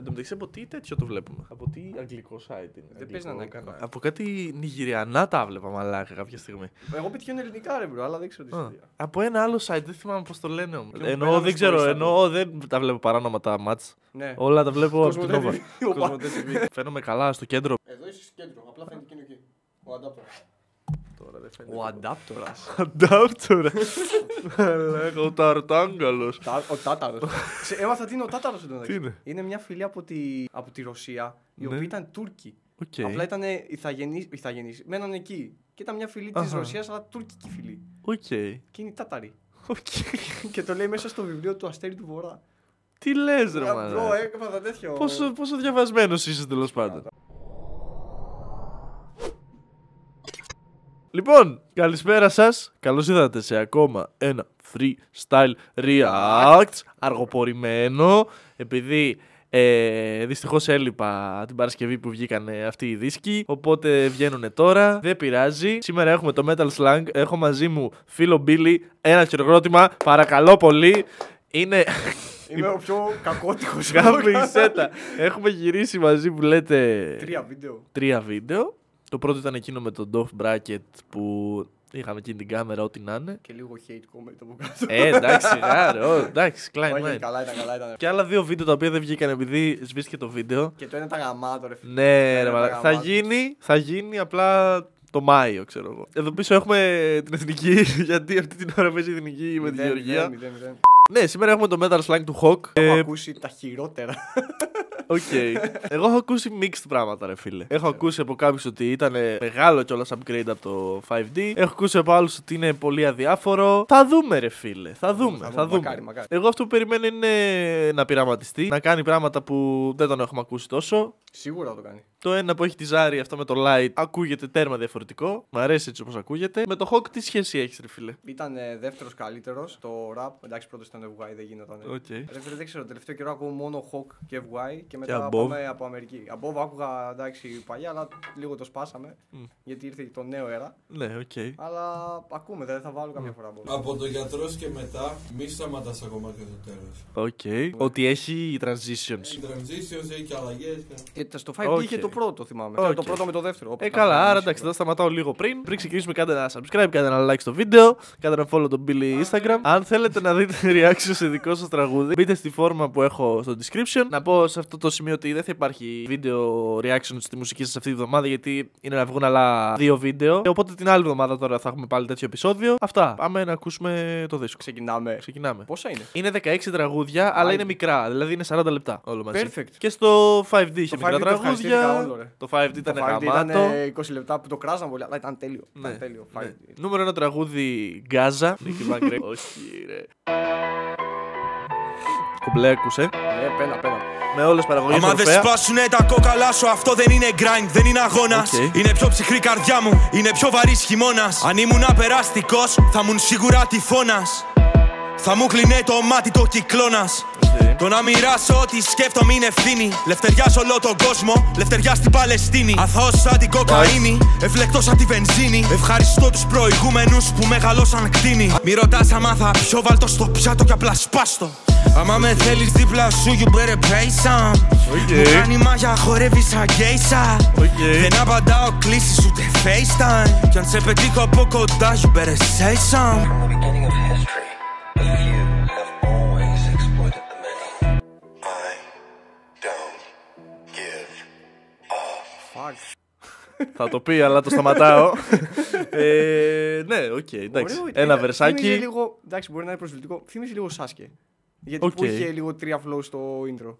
Εν τω μεταξύ από τι τέτοιο το βλέπουμε; Από τι αγγλικό site είναι; Δεν παίζει να είναι κανένα. Από κάτι νιγηριανά τα βλέπα μαλάκα κάποια στιγμή. Εγώ πετυχαίνω ελληνικά ρε μπρο, αλλά δεν ξέρω τι Α, ιστορία. από ένα άλλο site, δεν θυμάμαι πώς το λένε όμως. Και μου Εννοώ πέραμε δεν στο ξέρω, Instagram. εννοώ δεν τα βλέπω παράνομα τα μάτς. Ναι. Όλα τα βλέπω από την Κοσμοτέ Nova. TV. Οπα. Κοσμοτέ TV. Φαίνομαι καλά στο κέντρο. Εδώ είσαι στο κέντρο, απλά φαίνεται εκείνο εκεί. Ο αντάπτορα. Τώρα δεν φαίνεται. Ο αντάπτορας. Αντάπτορα. Λέγω ο Ταρτάγκαλος. Ο Τάταρος. Έμαθα τι είναι ο Τάταρος Τι είναι; Είναι μια φυλή από τη, από τη Ρωσία, οι Ναι. οποίοι ήταν Τούρκοι. Οκ. Απλά ήταν ιθαγενείς, ιθαγενείς, μέναν εκεί. Και ήταν μια φυλή της Αχα. Ρωσίας, αλλά τουρκική φυλή. Οκ. Και είναι οι Τάταροι. Οκ. και το λέει μέσα στο βιβλίο του Αστέρι του Βορρά. Τι λες, ρε bro, μαλάκα. έκανα τέτοιο. Πόσο, πόσο διαβασμένος είσαι τέλος πάντων. Λοιπόν, καλησπέρα σας. Καλώς ήρθατε σε ακόμα ένα freestyle react. Αργοπορημένο. Επειδή ε, δυστυχώς έλειπα την Παρασκευή που βγήκαν αυτοί οι δίσκοι. Οπότε βγαίνουν τώρα. Δεν πειράζει. Σήμερα έχουμε το Metal Slang. Έχω μαζί μου φίλο Billy. Ένα χειροκρότημα. Παρακαλώ πολύ. Είναι. Είμαι ο πιο κακότυχος. Γαμπρισέτα. Έχουμε γυρίσει μαζί που λέτε Τρία βίντεο. τρία βίντεο. Το πρώτο ήταν εκείνο με τον Dove Bracket που είχαμε εκείνη την κάμερα, ό,τι να είναι. Και λίγο hate comment από κάτω. Ε, εντάξει, γάρε, ω, εντάξει, Klein Όχι, Mein. καλά ήταν, καλά ήταν. Και άλλα δύο βίντεο τα οποία δεν βγήκαν επειδή σβήστηκε το βίντεο. Και το ένα ήταν γαμάτο, ρε φίλε. Ναι, Ένα ρε, μαλάκα. τα θα γαμάτο. γίνει, θα γίνει απλά το Μάιο, ξέρω εγώ. Εδώ πίσω έχουμε την εθνική, γιατί αυτή την ώρα παίζει η εθνική με τη Μηδέν, Γεωργία. Μηδέν, μηδέν, μηδέν. Ναι, σήμερα έχουμε το Metal Slang του Hawk. Έχω Ε, ακούσει τα χειρότερα. Οκ. Εγώ έχω ακούσει mixed πράγματα, ρε φίλε. Έχω ακούσει από κάποιους ότι ήταν μεγάλο κιόλα upgrade από το 5D. Έχω ακούσει από άλλους ότι είναι πολύ αδιάφορο. Θα δούμε, ρε φίλε. Θα δούμε. θα Θα δούμε. δούμε. Μακάρι, μακάρι. Εγώ αυτό που περιμένω είναι να πειραματιστεί, να κάνει πράγματα που δεν τον έχουμε ακούσει τόσο. Σίγουρα θα το κάνει. Το ένα που έχει τιζάρει αυτό με το Light ακούγεται τέρμα διαφορετικό. Μ' αρέσει έτσι όπως ακούγεται. Με το Hawk τι σχέση έχεις, ρε φίλε; Ήταν δεύτερος καλύτερος στο rap. Εντάξει, πρώτος ήταν ο FY, δεν γίνονταν. Οκ. Ρε φίλε, δεν ξέρω, τελευταίο καιρό ακούω μόνο Hawk και FY και Και μετά Above. πάμε από Αμερική. Από Above άκουγα εντάξει παλιά, αλλά λίγο το σπάσαμε γιατί ήρθε και το νέο αέρα. Ναι, οκ. Αλλά ακούμε, δεν θα βάλω καμιά φορά Above. Από το γιατρός και μετά, μη σταματάς τα κομμάτια στο τέλος. Οκ. Ότι έχει transitions. Έχει transitions, έχει αλλαγές. Και τα- στο 5D Οκ. είχε το πρώτο, θυμάμαι. Οκ. Το πρώτο με το δεύτερο. Ε, Όπως καλά, να άρα κάνεις, εντάξει, σίγουρα. θα σταματάω λίγο πριν. Πριν ξεκινήσουμε, κάντε ένα subscribe, κάντε ένα like στο βίντεο, κάντε ένα follow τον Billy Instagram. Αν θέλετε να δείτε reaction σε δικό σας τραγούδι, μπείτε στη φόρμα που έχω στο description. Να πω σε αυτό το σημείο ότι δεν θα υπάρχει βίντεο reaction στη μουσική σας αυτή τη βδομάδα, γιατί είναι να βγουν άλλα δύο βίντεο. Ε, Οπότε την άλλη εβδομάδα τώρα θα έχουμε πάλι τέτοιο επεισόδιο. Αυτά. Πάμε να ακούσουμε το δίσκο. Ξεκινάμε. Ξεκινάμε. Πόσα είναι; Είναι 16 τραγούδια, αλλά Άιντε. είναι μικρά. Δηλαδή είναι 40 λεπτά όλο μαζί. Perfect. Και στο 5D είχε Το μικρά 5D το ευχαριστήθηκα τραγούδια. Όλο, ρε. Το 5D ήταν Το 5D γαμάτο. ήταν 20 λεπτά που το κράζαν πολύ, αλλά ήταν τέλειο. Ναι, Ήταν τέλειο. ναι. 5D. Νούμερο ένα τραγούδι Γκάζα. Νίκη Βαγκρέ. Όχι, ρε. Κουμπλέ, ακούσε. Ναι, πένα, πένα. Με όλες τις παραγωγές Άμα δεν σπάσουνε τα κόκαλά σου, αυτό δεν είναι grind, δεν είναι αγώνας. Οκ. Είναι πιο ψυχρή η καρδιά μου, είναι πιο βαρύς χειμώνας. Αν ήμουν απεραστικό, θα ήμουν σίγουρα τυφώνας. Θα μου κλείνει το μάτι ο κυκλώνας. Το να μοιράσω ό,τι σκέφτομαι είναι ευθύνη. Λευτεριά σε όλο τον κόσμο, λευτεριά στην Παλαιστίνη. Αθώος σαν την κοκαίνη, εύφλεκτο σαν τη βενζίνη. Ευχαριστώ τους προηγούμενους που μεγαλώσαν κτήνη. Μη ρωτάς άμα θα πιω, βάλτο στο πιάτο και απλά σπάστο. Άμα με θέλεις δίπλα σου, you better pay some. Οκ. Μου κάνει μάγια, χορεύεις σαν γκέισα. Οκ. Δεν απαντάω κλήσεις ούτε FaceTime. Κι αν σε πετύχω από κοντά, you better say some. Θα το πει, αλλά το σταματάω. ε, ναι, οκ, εντάξει. Ωραίο, Ένα ήταν. Θύμιζε βερσάκι. Λίγο, εντάξει, μπορεί να είναι προσβλητικό. Θύμιζε λίγο Σάσκε. Γιατί Οκ. που είχε λίγο τρία flow στο intro.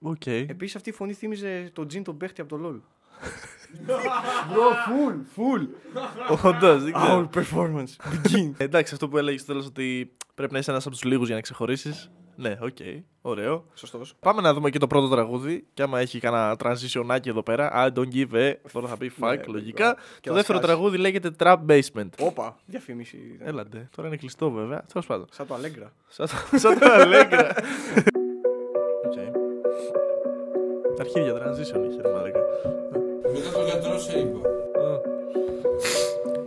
Οκ. Επίσης αυτή η φωνή θύμιζε τον Τζιν τον παίχτη από το LOL. Bro, full, full. Όντως, δεν ξέρω. Our performance. Begin. Εντάξει, αυτό που έλεγες στο τέλος ότι πρέπει να είσαι ένας από τους λίγους για να ξεχωρίσεις. Ναι, οκ. Ωραίο. Σωστός. Πάμε να δούμε και το πρώτο τραγούδι. Και άμα έχει κανένα transitionάκι εδώ πέρα. I don't give a. Τώρα θα πει fuck, Ναι, λογικά. λογικά. Και Το θα δεύτερο σκάσει. τραγούδι λέγεται Trap Basement. Όπα, διαφήμιση. ήταν. Έλαντε. Τώρα είναι κλειστό βέβαια. Τέλος πάντων. Σαν το Allegra. Σαν το- Σαν το Allegra. Οκ. Τα αρχίδια transition είχε, ρε μαλάκα. Μετά το γιατρό σε είπα.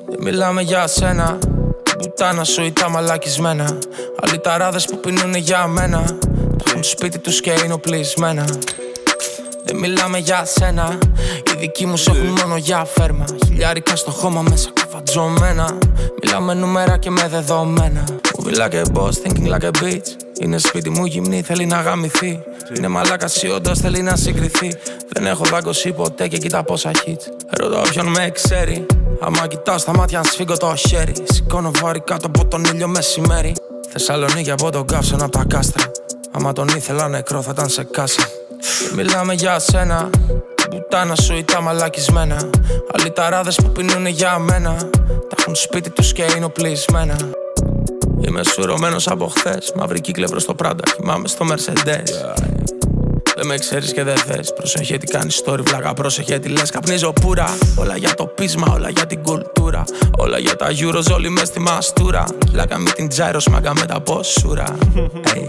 Δεν μιλάμε για σένα. Πουτάνα σου ή τα μαλακισμένα. Άλλοι ταράδες που πίνουνε για μένα. Τα έχουν σπίτι τους και είναι οπλισμένα. Δεν μιλάμε για σένα. Οι δικοί μου σε έχουν μόνο για φέρμα. Χιλιάρικα στο χώμα μέσα καβατζωμένα Μιλάμε νούμερα και με δεδομένα. Movie like a boss, thinking like a bitch. Είναι σπίτι μου γυμνή, θέλει να γαμηθεί. Είναι μαλάκα όντως θέλει να συγκριθεί. Δεν έχω δάγκωση ποτέ και κοίτα πόσα hits. Ρωτώ όποιον με ξέρει Άμα κοιτάω στα μάτια σφίγγω το χέρι Σηκώνω βάρη κάτω από τον ήλιο μεσημέρι. Θεσσαλονίκη από τον καύσωνα από τα κάστρα. Άμα τον ήθελα νεκρό θα ήταν σε κάσα. Μιλάμε για σένα Μπουτάνα σου ή τα μαλακισμένα. Άλλοι ταράδες που πεινούνε για μένα Τα έχουν σπίτι τους και είναι οπλισμένα. Είμαι σουρωμένος από χθες Μαύρη κύκλε προς το πράντα Κοιμάμαι στο Mercedes δεν με ξέρεις και δεν θες. Προσεχέ τι κάνεις story, βλάκα. Πρόσεχε τι λες. Καπνίζω πουρα. Όλα για το πείσμα, όλα για την κουλτούρα. Όλα για τα euros, όλοι μες στη μαστούρα. Λάκα με την τζάιρος, μάγκα με τα ποσούρα. Hey.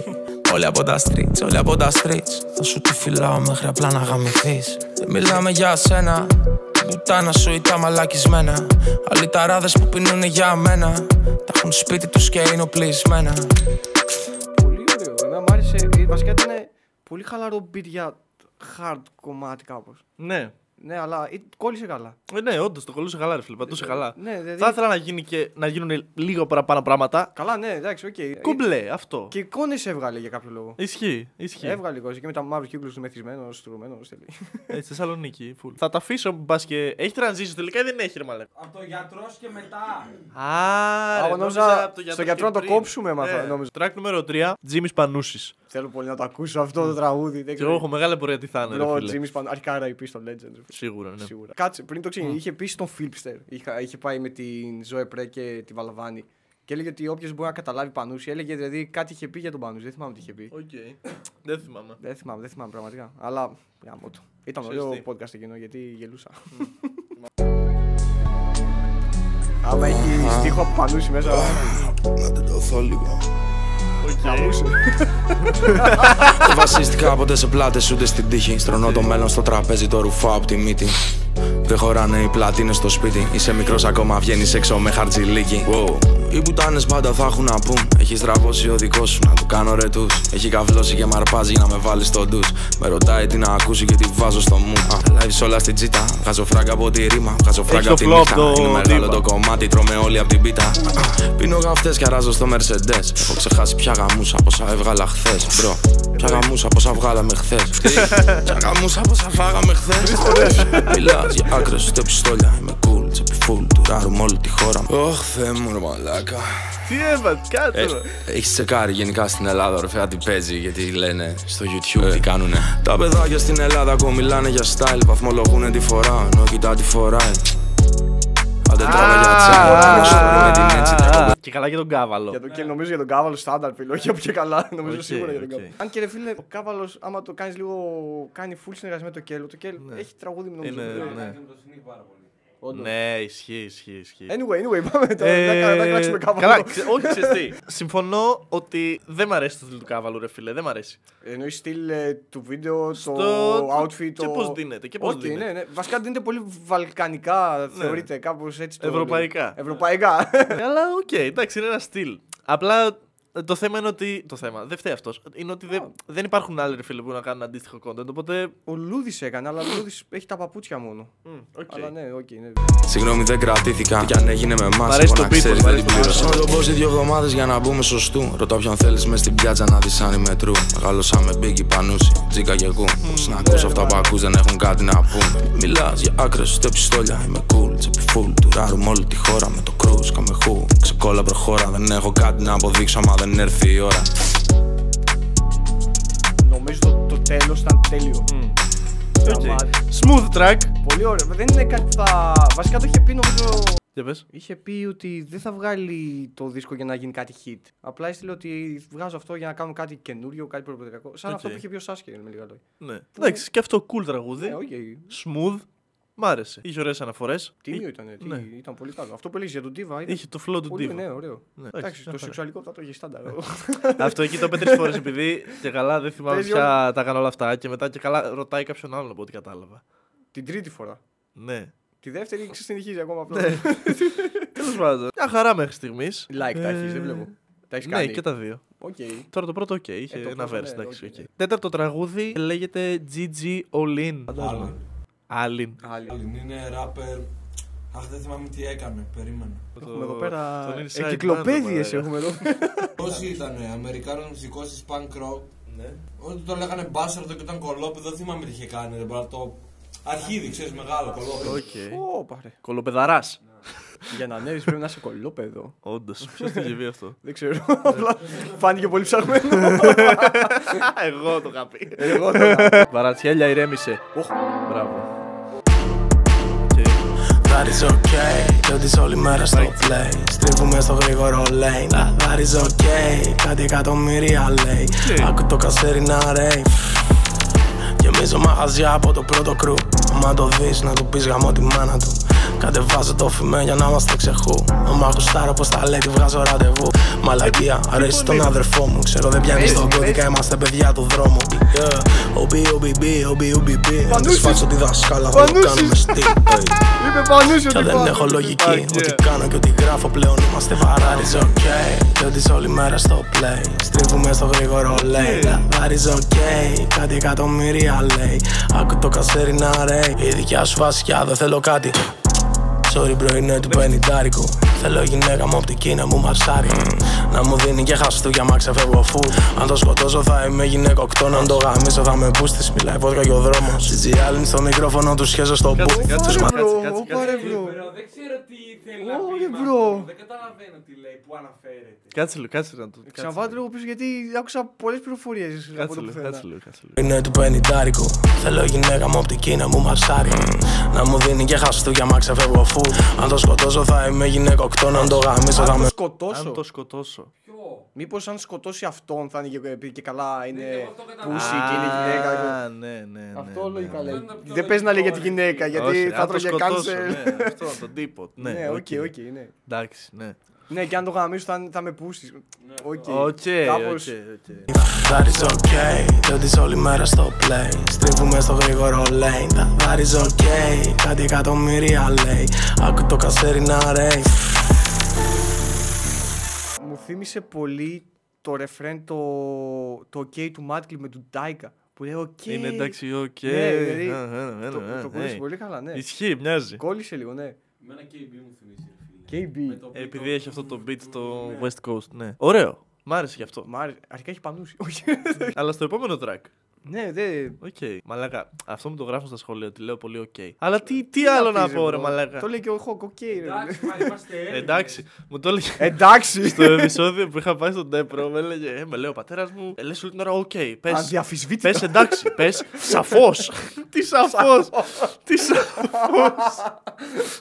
Όλοι από τα streets, όλοι από τα streets. Θα σου τη φυλάω μέχρι απλά να γαμηθείς. Δεν μιλάμε για σένα. Μπουτάνα σου ή τα μαλακισμένα. Άλλοι ταράδες που πεινούνε για μένα. Τα έχουν σπίτι τους και είναι οπλισμένα. Πολύ ωραίο. Εμένα μου άρεσε. ε, Βασικά ήταν πολύ χαλαρό beat για hard κομμάτι κάπως. Ναι. Ναι, αλλά ε, κόλλησε καλά. Ε, ναι, όντως το κολλούσε καλά, ρε φίλε. Πατούσε καλά. Ναι, δηλαδή. Θα ήθελα να, γίνει και, να γίνουν λίγο παραπάνω πράγματα. Καλά, ναι, εντάξει, οκ. Ε, Κουμπλέ, αυτό. Και εικόνες έβγαλε για κάποιο λόγο. Ισχύει, ισχύει. Έβγαλε εικόνες και με τα μαύρους κύκλους του μεθυσμένος, στρουμένο. Έτσι, Θεσσαλονίκη, full. Θα τα αφήσω, μπα και. Έχει transition τελικά ή δεν έχει, ρε μαλάκα. Από το γιατρό και μετά. Α, Α, ρε, νόμιζα νόμιζα από το στο γιατρό να το πριν. κόψουμε, έμαθα, Ναι. νόμιζα. Track νούμερο 3, Τζίμι Πανούσης. Θέλω πολύ να το ακούσω αυτό το τραγούδι. Δεν Και εγώ έχω μεγάλη πορεία τι θα είναι. Bro, ρε φίλε. Τζίμι Παν. Αρχικά RIP στο Legend. ρε φίλε. Σίγουρα, ναι. Σίγουρα. Κάτσε, πριν το ξεκινήσει, είχε πει στον Φίλπστερ. Είχε, είχε πάει με την Ζωέ Πρέ και τη Βαλαβάνη. Και έλεγε ότι όποιος μπορεί να καταλάβει Πανούση, έλεγε δηλαδή κάτι είχε πει για τον Πανούση. Δεν θυμάμαι τι είχε πει. Οκ. Δεν θυμάμαι. Δεν θυμάμαι, δεν θυμάμαι πραγματικά. Αλλά γάμο το. Ήταν Ξέρεις ωραίο τι. podcast εκείνο γιατί γελούσα. Άμα έχει στίχο από Πανούση μέσα. Να τεντωθώ λίγο. Γαμούσε. Δεν βασίστηκα ποτέ σε πλάτες ούτε στην τύχη. Στρωνώ το μέλλον στο τραπέζι, το ρουφάω από τη μύτη. Δεν χωράνε οι πλατίνες στο σπίτι. Είσαι μικρός ακόμα, βγαίνεις έξω με χαρτζιλίκι. Wow. Οι πουτάνε πάντα θα έχουν να πούν. Έχει στραβώσει ο δικός σου να του κάνω ρετού. Έχει καυλώσει και μαρπάζει για να με βάλει στο ντους. Με ρωτάει τι να ακούσει και τι βάζω στο μου. Live όλα στην τσίτα. Βγάζω φράγκα από τη ρήμα. Βγάζω φράγκα το από τη flop νύχτα. το Είναι μεγάλο τύπα. το κομμάτι, τρώμε όλοι από την πίτα. Πίνω γαυτές και αράζω στο Mercedes. Έχω ξεχάσει πια γαμούσα πόσα έβγαλα χθες. Μπρο, πια γαμούσα πόσα βγάλαμε χθες. Πια γαμούσα πόσα φάγαμε χθες. Μιλάς για άκρες ούτε πιστόλια. Είμαι cool, τσέπη full, του ράρουμε όλη τη χώρα. Ωχ, θεέ μου, ρε μαλάκα. Τι έβαλες, κάτσε. ρε. Έχεις τσεκάρει γενικά στην Ελλάδα, ρε φέα τι παίζει, γιατί λένε στο YouTube τι κάνουνε. Τα παιδάκια στην Ελλάδα ακόμα μιλάνε για style, βαθμολογούνε τη φορά, ενώ κοιτά τι φοράει. Άντε τράβα για τσάμπο, να σου την έτσι τρέχω. Και καλά για τον κάβαλο. Για το, και νομίζω για τον κάβαλο στάνταρ φίλο, όχι από και καλά. Νομίζω Οκ, σίγουρα για τον οκ. κάβαλο. Αν και ρε φίλε, ο κάβαλος, άμα το κάνεις λίγο. κάνει full συνεργασία με το κέλο. Το κέλο έχει τραγούδι με νομίζω. Είναι, Ε, ναι. Όντως. Ναι, ισχύει, ισχύει, ισχύει. Anyway, anyway, πάμε τώρα. Ε, Να να κράξουμε κάβαλο. Καλά, ξε- όχι, ξέρεις τι. Συμφωνώ ότι δεν μ' αρέσει το στυλ του κάβαλου, ρε φίλε. Δεν μ' αρέσει. Εννοείς στυλ ε, του βίντεο, το Στο- outfit. και το... πώς δίνεται, και πώς Οκ, δίνεται. ναι, ναι. Βασικά δίνεται πολύ βαλκανικά, θεωρείται κάπως έτσι. Το Ευρωπαϊκά. Ευρωπαϊκά. Ε, Αλλά οκ, εντάξει, είναι ένα στυλ. Απλά ε, το θέμα είναι ότι. Το θέμα, δεν φταίει αυτός. Είναι ότι δεν, δεν υπάρχουν άλλοι ρε φίλε που να κάνουν αντίστοιχο content. Οπότε. Ο Λούδης έκανε, αλλά ο Λούδης έχει τα παπούτσια μόνο. μ, οκ. Αλλά ναι, οκ, ναι. Συγγνώμη, δεν κρατήθηκα. Κι αν έγινε με εμάς, Μ' αρέσει εγώ το να beat, ξέρεις, μ' δεν αρέσει την το πλήρωσα. beat. Να το πω σε δύο εβδομάδες για να μπούμε σωστού. Ρωτά ποιον θέλεις μες στην πιάτσα να δεις αν είμαι true. Μεγάλωσα με μπίγκι πανούση, τζίκα και κου. Πώ να ακούσω αυτά που ακούς δεν έχουν κάτι να πούν. Μιλάς για άκρες ούτε πιστόλια. Είμαι cool, τσέπη full. Του ράρουμε όλη τη χώρα με το cruise. Κάμε χου. Ξεκόλα προχώρα. Δεν έχω κάτι να αποδείξω άμα δεν έρθει η ώρα. Νομίζω το, το τέλος ήταν τέλειο. Οκ. Γαμάτο. Smooth track. Πολύ ωραίο. Δεν είναι κάτι που θα. Βασικά το είχε πει νομίζω. Για πες. Είχε πει ότι δεν θα βγάλει το δίσκο για να γίνει κάτι hit. Απλά έστειλε ότι βγάζω αυτό για να κάνω κάτι καινούριο, κάτι προπαιδευτικό. Σαν Οκ. αυτό που είχε πει ο Σάσκε με λίγα λόγια. Ναι. Εντάξει, και αυτό cool τραγούδι. Ναι, οκ. Smooth. Μ' άρεσε. Είχε ωραίες αναφορές. Τίμιο ήταν. Τι, Ναι. Ήταν πολύ καλό. Αυτό που έλεγες για τον Diva ήταν Είχε το flow του πολύ Diva. ναι, ωραίο. Ναι, Εντάξει, εντάξει, το μια σεξουαλικό θα το είχε στάνταρ. Αυτό εκεί το είπε τρεις φορές επειδή και καλά δεν θυμάμαι Παίζει πια τα κάνω όλα αυτά. Και μετά και καλά ρωτάει κάποιον άλλον από ό,τι κατάλαβα. Την τρίτη φορά. Ναι. Τη δεύτερη συνεχίζει ακόμα αυτό. Τέλος πάντων. Μια χαρά μέχρι στιγμής. Like τα έχεις, δεν βλέπω. Τα έχεις Ναι, κάνει. και τα δύο. Οκ. Τώρα το πρώτο, οκ, είχε Ε, το ένα πρώτο, verse, ναι, εντάξει, οκ, οκ. ναι. Τέταρτο τραγούδι λέγεται GG Allin. Άλλον. Άλλην. Άλλη. Άλλον είναι rapper. Αχ, δεν θυμάμαι τι έκανε. Περίμενα. Έχουμε εδώ πέρα τον inside εγκυκλοπαίδειες band, έχουμε εδώ. Πώς ήταν, Αμερικάνος μουσικός της punk rock. Ναι. Ότι το λέγανε μπάσαρδο και ήταν κολόπεδο, δεν θυμάμαι τι είχε κάνει. Ρε, bara το αρχίδι, ξέρεις, μεγάλο κολόπεδο. Οκ. Ω, πάρε. Κολοπεδαράς. Για να ανέβεις πρέπει να είσαι κολλόπεδο. Όντως. Ποιος το είχε πει αυτό; Δεν ξέρω. Απλά Φάνηκε πολύ ψαγμένο. Εγώ το είχα πει. Εγώ το έκανα. Βαρατσιέλια ηρέμησε. Οχ. Μπράβο. That is okay, διότι όλη μέρα στο play. Στρίβουμε στο γρήγορο lane. That- That is okay, κάτι εκατομμύρια λέει; Άκου το κασέρι να ρέει Γεμίζω μαγαζιά από το πρώτο κρου Άμα το δεις να του πεις γαμώ τη μάνα του Κατεβάζω το φημέ για να είμαστε ξεχού Άμα γουστάρω πως τα λέει τη βγάζω ραντεβού Μαλακία, αρέσει τον αδερφό μου Ξέρω δεν πιάνεις τον κώδικα, είμαστε παιδιά του δρόμου Yeah. Ομπι, ομπι, μπι, ομπι, ομπι, μπι Να της φάξω τη δασκάλα, θα το Πανούσης. κάνουμε στυλ hey. Είπε πανούσιο Κι ότι δεν πάω. έχω λογική. Fuck Ό,τι yeah. κάνω και ό,τι γράφω πλέον είμαστε βαράρις, οκ. Διότι όλη μέρα στο play. Στρίβουμε στο γρήγορο λέει. That is ok. Κάτι εκατομμύρια λέει. Άκου το κασέρι να ρέει. Η δικιά σου βασιά δεν θέλω κάτι. Sorry bro είναι του πενιντάρικου Θέλω γυναίκα μου απ' την Κίνα μου μαρσάρει Να μου δίνει και χαστούκια μα ξεφεύγω φου Αν το σκοτώσω θα είμαι γυναικοκτόνο Αν το γαμίσω θα με πούστης Μιλάει βόδια και ο δρόμος Στη Άλλην στο μικρόφωνο του σχέζω στο μπου Κάτσε, κάτσε, Τους κάτσε, μα- Μπρο, κάτσε, πάρε κάτσε. μπρο. Μπρο, δεν ξέρω τι θέλει να Ωρε, πει με μπρο. αυτό. Δεν καταλαβαίνω τι λέει, πού αναφέρεται. Κάτσε λίγο, κάτσε να το. Ξαναβάτε λίγο πίσω γιατί άκουσα πολλές πληροφορίες από Κάτσε το λίγο, πουθενά. κάτσε λίγο, κάτσε λίγο. Είναι του πενιντάρικου Θέλω γυναίκα μου απ' την Κίνα μου μαρσάρει Να μου δίνει και χαστούκια μα ξεφεύγω φου Αν το σκοτώσω θα είμαι γυναικοκτόνο Αν το γαμίσω θα Αν με το σκοτώσω. Αν το σκοτώσω. Ποιο; Μήπως αν σκοτώσει αυτόν θα είναι και, επειδή και καλά είναι εγώ αυτό κατάλαβα. πούσι και είναι γυναίκα. Α, ναι, ναι, ναι. Αυτό ναι. λογικά λέει. Αυτό είναι πιο Δεν παίζει να λέει για τη λογικό, γυναίκα ρε. γιατί Όχι, θα αν το τρώγε σκοτώσω, cancel. Ναι, αυτό, τον τύπο. Ναι, Ναι, οκ, οκ, ναι. Εντάξει, ναι. Ναι, και αν το γαμίσω θα, θα με πούσεις. Οκ. Οκ, οκ, Κάπως- οκ. That is okay, διότι όλη μέρα στο play Στρίβουμε στο γρήγορο lane That is okay, κάτι εκατομμύρια λέει Άκου το κασέρι να ρέει Μου θύμισε πολύ το ρεφρέν το, το OK του Madclip με του Ντάικα. Που λέει OK. Είναι εντάξει, οκ. Ναι, δηλαδή, Α, α, α, Το, α, το α, κόλλησε ναι. πολύ καλά, ναι. Ισχύει, μοιάζει. Κόλλησε λίγο, ναι. Εμένα KB μου θυμίζει, ρε φίλε. KB. Με το Ε, beat Επειδή το- έχει αυτό το beat στο Ναι. West Coast, ναι. Ωραίο. Μ' άρεσε γι' αυτό. Μ' άρεσε. Αρχικά έχει πανούσει. Όχι. Αλλά στο επόμενο track. Ναι, δεν. Οκ. Μαλάκα, αυτό μου το γράφω στα σχολεία ότι λέω πολύ οκ. Αλλά τι, τι άλλο να πεις, πω, ρε bro. Μαλάκα. Το λέει και ο Hawk, οκ. ρε. Εντάξει, μα είμαστε Έλληνες. Εντάξει, μου το έλεγε. Εντάξει. Στο επεισόδιο που είχα πάει στον Τέπρο, με έλεγε, ε, με λέει ο πατέρας μου, ε, λες όλη την ώρα, οκ. Πες. Αδιαμφισβήτητα. Πες εντάξει, πες σαφώς. Τι σαφώς. Τι σαφώς.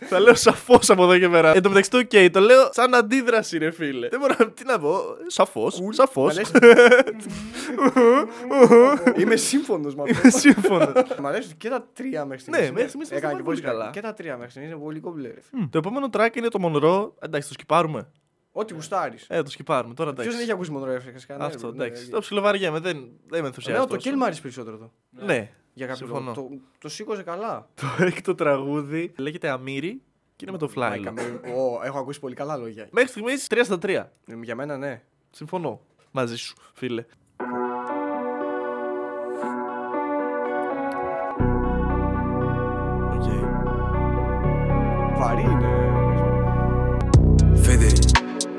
Θα λέω σαφώς από εδώ και πέρα. Εν τω μεταξύ το οκ, το λέω σαν αντίδραση, ρε φίλε. Δεν μπορώ να. Τι να πω. Σαφώς. Σαφώς. Μ' αρέσει. Είμαι σύμφωνος με αυτό. Σύμφωνος. Μ' αρέσει και τα τρία μέχρι στιγμής. Ναι, μέχρι στιγμής τα Έκανε πάμε και πολύ πολύ καλά. καλά. Και τα τρία μέχρι στιγμής είναι πολύ κομπλέ. ρε. Το επόμενο track είναι το Μονρό. Εντάξει, το σκυπάρουμε. Ό,τι γουστάρεις. Ε, το σκυπάρουμε τώρα. Ποιος εντάξει. δεν έχει ακούσει μόνο ρε φυσικά. ναι, Αυτό, ναι, εντάξει. ναι. Το ψιλοβαριέμαι, δεν, δεν είμαι Εμένα ενθουσιαστή. το Κέλ μ' άρεσε περισσότερο εδώ. Ναι. Για κάποιο Συμφωνώ. λόγο. Το, το σήκωσε καλά. Το έκτο τραγούδι λέγεται Αμύρι και είναι με το Fly. Μάικα, με- Ω, Έχω ακούσει πολύ καλά λόγια. Μέχρι στιγμής 3 στα 3. Ε, Για μένα ναι. Συμφωνώ μαζί σου, φίλε.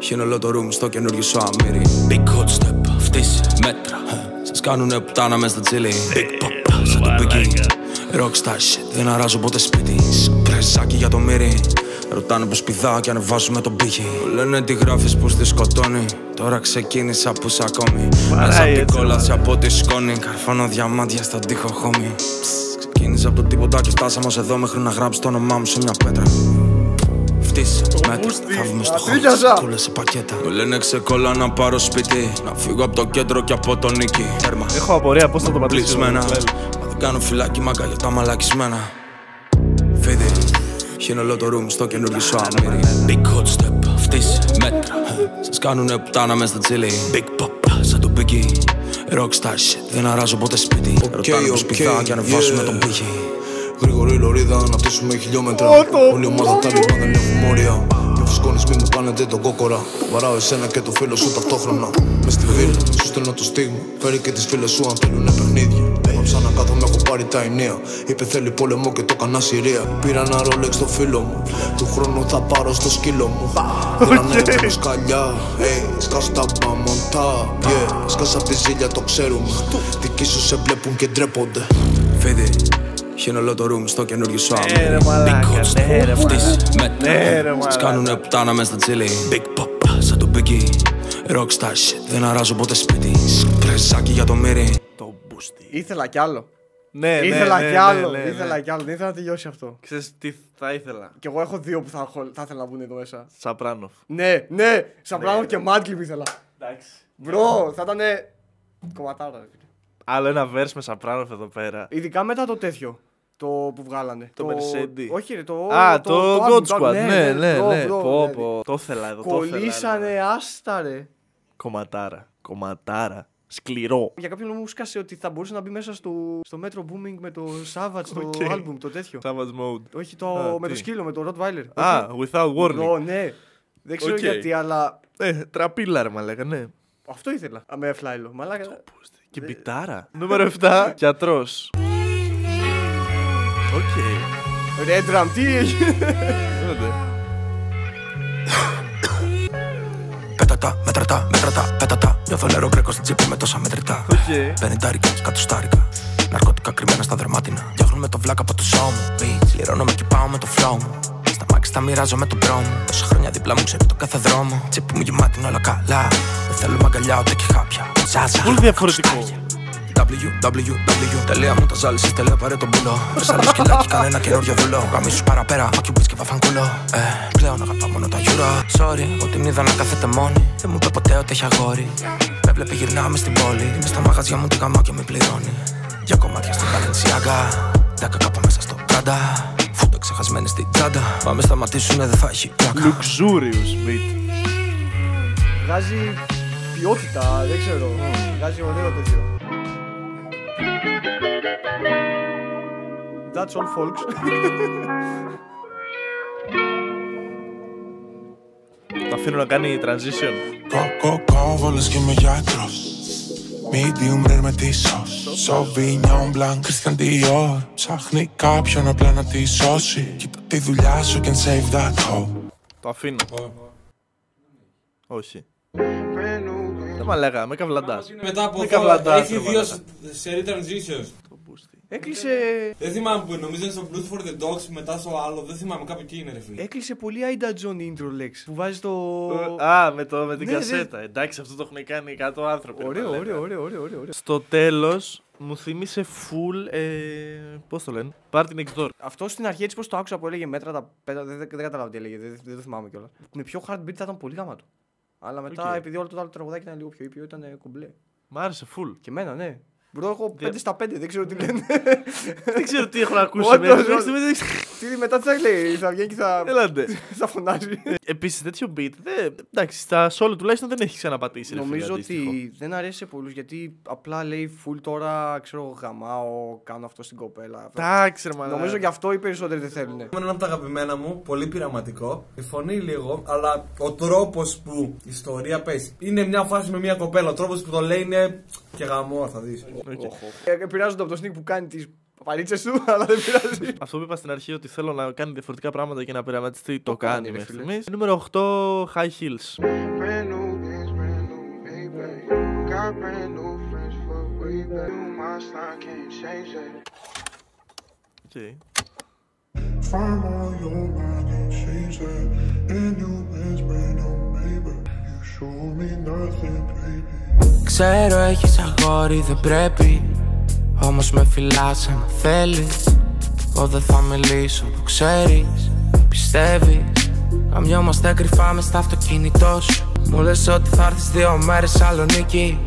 Χύνω όλο το room στο καινούριο σου αμύρι. Big hot step, φτύση, μέτρα. Σας κάνουνε πουτάνα μες στα τσίλι Big pop, σαν το biggie Rockstar shit, δεν αράζω ποτέ σπίτι. Πρεσάκι για το μύρι. Ρωτάνε πως πηδάω και ανεβάζουμε τον πύχη. Μου Λένε τι γράφεις που στη σκοτώνει. Τώρα ξεκίνησα που σ' ακόμη. Μέσα απ' την έτσι, κόλαση από τη σκόνη. Καρφώνω διαμάντια στον τοίχο χώμη Ξεκίνησα από το τίποτα και φτάσαμε ως εδώ Μέχρι να γράψω το όνομά μου σε μια πέτρα Φτύσε, μέτρα, θα βγούμε στο χώρο Ατρίκιαζα. Κούλε σε πακέτα. Μου λένε ξεκόλλα να πάρω σπίτι Να φύγω από το κέντρο και από τον νίκη. Τέρμα, Έχω απορία πώς θα το πατήσω. πλεισμένα Μα δεν κάνω φυλάκι μάγκα για τα μαλακισμένα. Φίδι, χύνω όλο το room στο καινούριο σου αμύρι Big hot step, φτύσε, μέτρα. Σας κάνουνε πουτάνα μες στα τσίλι Big pop, σαν το biggie. Rockstar shit, δεν αράζω ποτέ σπίτι. Ρωτάνε πως οκ, πηδάω και ανεβάζουμε yeah. τον πύχη Γρήγορη λωρίδα να πτήσουμε χιλιόμετρα. Όλη η ομάδα τα λοιπά δεν έχουν όρια. Πιο φουσκώνεις μη μου κάνετε τον κόκορα. Βαράω εσένα και το φίλο σου ταυτόχρονα. Μες στη βίλα, σου στέλνω το στίγμα. Φέρει και τις φίλες σου αν θέλουνε παιχνίδια. Πάψα να κάθομαι, έχω πάρει τα ενία. Είπε θέλει πόλεμο και το κανά Συρία. Πήρα ένα ρόλεξ στο φίλο μου. Του χρόνου θα πάρω στο σκύλο μου. Θέλανε okay. σκαλιά. Hey, σκάσου τα παμοντά Yeah, σκάσα απ' τη ζήλια το ξέρουμε. Δικοί σου σε βλέπουν και ντρέπονται. Φίδι, χύνω όλο το room στο καινούργιο σου Ναι ρε μαλάκα, ναι ρε Αυτής μαλάκα. Ναι ρε μετρά μαλάκα. Σκάνουνε πουτάνα μες στα τσίλι Big Papa σαν το Biggie Rockstar shit Δεν αράζω ποτέ σπίτι Πρεζάκι για το μύρι Το μπούστι. Ήθελα κι άλλο. Ναι, ναι, ήθελα ναι, κι άλλο. ναι, ναι, ήθελα ναι. κι άλλο. Δεν ήθελα να τελειώσει αυτό. Ξέρεις τι θα ήθελα. Κι εγώ έχω δύο που θα, έχω- θα ήθελα να βγουν εδώ μέσα. Σαπράνοφ. Ναι, ναι. Σαπράνο και Μάντλιπ ήθελα. Εντάξει. Bro, θα ήταν. Κομματάρα. ρε φίλε. Άλλο ένα verse με Σαπράνοφ εδώ πέρα. Ειδικά μετά το τέτοιο. Το που βγάλανε. Το Mercedes. Όχι, ρε, το. Α, το, album, God το- Squad. Ναι, ναι, bro, ναι. bro, Πω, δηλαδή. πω. Το ήθελα εδώ. το ήθελα, ρε. Κολλήσανε, άστα ρε. Κομματάρα. Κομματάρα. Σκληρό. Για κάποιον λόγο μου σκάσε ότι θα μπορούσε να μπει μέσα στο, στο Metro Booming με το Savage, το Οκ. album, το τέτοιο. Savage mode. Όχι το, Α, με το τι; σκύλο, με το Rottweiler. Α, without warning. Μπρο, ναι. Δεν ξέρω Οκ. γιατί, αλλά Ε, τραπίλα ρε μαλάκα, ναι. αυτό ήθελα. Α, Με φλάιλο. Μαλάκα. Και μπιτάρα. Νούμερο 7. Γιατρός. Οκ. Red Drum, τι έγινε; Φαίνεται. Πέτατα, μέτρατα, μέτρατα, πέτατα Νιώθω νερό γκρέκο στην τσίπη με τόσα μετρητά. Οκ. Πενιντάρικα, κατοστάρικα. Ναρκωτικά κρυμμένα στα δερμάτινα. Διώχνουν με το βλάκα από το σώμα μου. Bitch, Λυρώνομαι και πάω με το flow μου. Στα μάξι τα μοιράζω με τον πρόμο Τόσα χρόνια δίπλα μου ξέρει το κάθε δρόμο. Τσίπη μου γεμάτη είναι όλα καλά. Δεν θέλω μαγκαλιά ούτε και χάπια. Ζάζα, Πολύ διαφορετικό. Www. Τελεία μου τα ζάλισες, τελεία πάρε τον πουλό Πες άλλο σκυλάκι, κανένα καινούριο δουλό Γαμίσους παραπέρα, fuck you bitch και βαφανκούλο Ε, πλέον αγαπά μόνο τα γιούρα Sorry, ότι την είδα να κάθεται μόνη. Δεν μου είπε ποτέ ότι έχει αγόρι. Με βλέπει γυρνάμε στην πόλη. Είμαι στα μαγαζιά μου, τη γαμάω και με πληρώνει. Για κομμάτια στην Balenciaga. Δέκα κάπα μέσα στο Prada. Φούντα ξεχασμένη στην τσάντα Πάμε σταματήσουνε, δεν θα έχει πλάκα. Luxurious beat. Βγάζει ποιότητα, δεν ξέρω. Βγάζει ωραίο τέτοιο. That's all folks. Το αφήνω να κάνει transition. Κοκοκό, βόλες και είμαι γιατρός Medium rare με τη σως Sauvignon Blanc, Christian Dior Ψάχνει κάποιον απλά να τη σώσει Κοίτα τη δουλειά σου can save that hoe Το αφήνω. Όχι. Δεν μα λέγα, με καβλαντάς. Μετά από Με αυτό καβλαντάς, έχει ρε δύο μαλάκα. σερί transitions. Το μπούστι. Έκλεισε, Δεν θυμάμαι που είναι, νομίζω είναι στο Blood for the Dogs μετά στο άλλο. Δεν θυμάμαι κάποιο τι είναι ρε φίλε. έκλεισε πολύ Aida John intro λέξη. Που βάζει το. Α, με, το, με την Ναι, κασέτα. Εντάξει, αυτό το έχουν κάνει 100 άνθρωποι. ρε Ωραίο, μαλάκα. ωραίο, ωραίο, ωραίο, ωραίο. ωραίο. Στο τέλος μου θύμισε full. Ε, Πώς το λένε, Party Next Door. Αυτό στην αρχή έτσι πώς το άκουσα που έλεγε μέτρα τα πέτα, δεν, δεν, δεν κατάλαβα τι έλεγε, δεν, δεν το θυμάμαι κιόλας. Με πιο hard beat θα ήταν πολύ γαμάτο. Αλλά μετά, Οκ. επειδή όλο το άλλο τραγουδάκι ήταν λίγο πιο ήπιο, ήταν κομπλέ. Μ' άρεσε full. Και εμένα, ναι. Bro, έχω Δια- 5 στα 5, δεν ξέρω τι λένε. Δεν ξέρω τι έχω να ακούσει. What μέσα. the- Εντάξει, δεν ξέρω. τι μετά τι θα λέει, θα βγαίνει και θα, Έλαντε. θα φωνάζει. Επίσης, τέτοιο beat. Δεν, εντάξει, στα solo τουλάχιστον δεν έχει ξαναπατήσει. ρε φίλε, Νομίζω αντίστοιχο. ότι δεν αρέσει σε πολλούς γιατί απλά λέει full τώρα, ξέρω, γαμάω, κάνω αυτό στην κοπέλα. αυτό. Εντάξει, ρε μαλάκα. Νομίζω γι' αυτό οι περισσότεροι δεν θέλουν. Είναι ένα από τα αγαπημένα μου, πολύ πειραματικό. Η φωνή λίγο, αλλά ο τρόπος που η ιστορία πέσει. Είναι μια φάση με μια κοπέλα. Ο τρόπος που το λέει είναι και γαμό, θα δεις. Ε, Επηρεάζονται από το sneak που κάνει τις παλίτσες του, αλλά δεν πειράζει. Αυτό που είπα στην αρχή ότι θέλω να κάνει διαφορετικά πράγματα και να πειραματιστεί το, κάνει κάνει, ρε μέχρι φίλε. στιγμής. Νούμερο 8, High Heels. Brand new games, brand new baby. Got brand new friends for way back. You my style, can't change it. Okay. Find all your mind and change it And you best brand new baby Ξέρω έχεις αγόρι δεν πρέπει. Όμως με φυλάς αν θέλεις. Εγώ δεν θα μιλήσω το ξέρεις. Πιστεύεις. Καμιόμαστε κρυφά μες στο αυτοκίνητό σου. Μου λες ότι θα έρθεις δύο μέρες Σαλονίκη.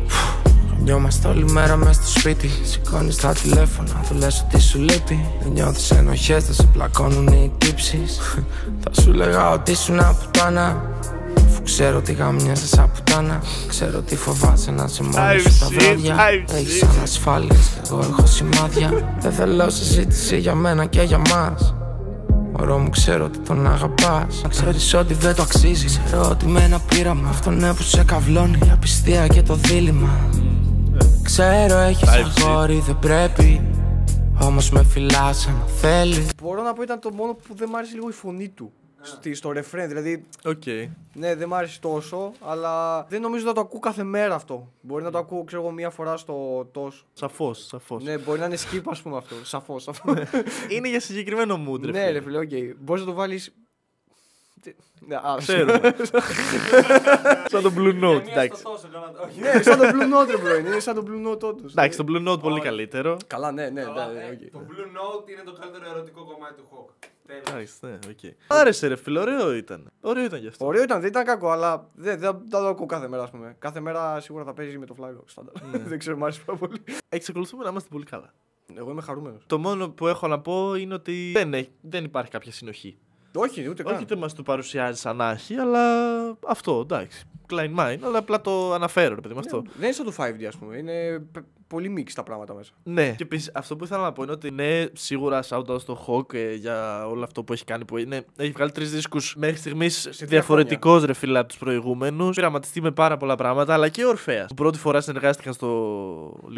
Καμιόμαστε όλη μέρα μες στο σπίτι. Σηκώνεις τα τηλέφωνα, του λες ότι σου λείπει. Δεν νιώθεις ενοχές, θα σε πλακώνουν οι τύψεις. Θα σου λέγα ότι ήσουν πουτάνα Αφού ξέρω ότι γαμιέσαι σαν πουτάνα Ξέρω ότι φοβάσαι να σε μόνος I've σου τα seen, βράδια. I've Έχεις seen. ανασφάλειες και εγώ έχω σημάδια. Δεν θέλω συζήτηση για μένα και για μας. Μωρό μου ξέρω ότι τον αγαπάς. Ξέρεις ότι δεν το αξίζει. Ξέρω ότι με ένα πείραμα Αυτό ναι που σε καυλώνει Η απιστία και το δίλημα. Ξέρω έχεις Type C. αγόρι δεν πρέπει. Όμως με φυλάς αν θέλεις. Μπορώ να πω ήταν το μόνο που δεν μ' άρεσε λίγο η φωνή του. Στη, στο ρεφρέν, δηλαδή Οκ. ναι, δεν μ' άρεσε τόσο, αλλά δεν νομίζω να το ακούω κάθε μέρα αυτό. Μπορεί να το ακούω, ξέρω εγώ, μία φορά στο τόσο. Σαφώς, σαφώς. Ναι, μπορεί να είναι skip, ας πούμε αυτό. Σαφώς. σαφώς. Είναι για συγκεκριμένο mood, ρε. ναι, φίλε. ρε φίλε, οκ. Μπορείς να το βάλεις. Ναι, α, Ξέρουμε. Σαν το Blue Note, εντάξει. ναι, σαν το Blue Note, ρε bro. Είναι σαν το Blue Note, όντως. Εντάξει, το Blue Note πολύ καλύτερο. Καλά, ναι, ναι, ναι. Καλά, ναι, ε, οκ. Το Blue Note είναι το καλύτερο ερωτικό κομμάτι του Hawk. Τέλος. Εντάξει, ναι, οκ. Άρεσε, ρε φίλε, ωραίο ήταν. Ωραίο ήταν γι' αυτό. Ωραίο ήταν, δεν ήταν κακό, αλλά δεν, δεν, δεν το ακούω κάθε μέρα, ας πούμε. Κάθε μέρα σίγουρα θα παίζει με το φλάγο. Στάνταρ. δεν ξέρω, μου άρεσε πάρα πολύ. Εξακολουθούμε να είμαστε πολύ καλά. Εγώ είμαι χαρούμενος. Το μόνο που έχω να πω είναι ότι δεν, έχει, δεν υπάρχει κάποια συνοχή. Όχι, ούτε καν. Όχι ότι μας το παρουσιάζει σαν να έχει, αλλά αυτό εντάξει. Κλάιν μάιν, αλλά απλά το αναφέρω, ρε παιδί με αυτό. Δεν είναι σαν το 5D, ας πούμε. Είναι π- πολύ mix τα πράγματα μέσα. Ναι. Και επίσης αυτό που ήθελα να πω είναι ότι ναι, σίγουρα shout out στο Hawk ε, για όλο αυτό που έχει κάνει. Που είναι, έχει βγάλει τρεις δίσκους μέχρι στιγμής διαφορετικός ρε φίλε από τους προηγούμενους. Πειραματιστεί με πάρα πολλά πράγματα, αλλά και ο Ορφαία. Που πρώτη φορά συνεργάστηκαν στο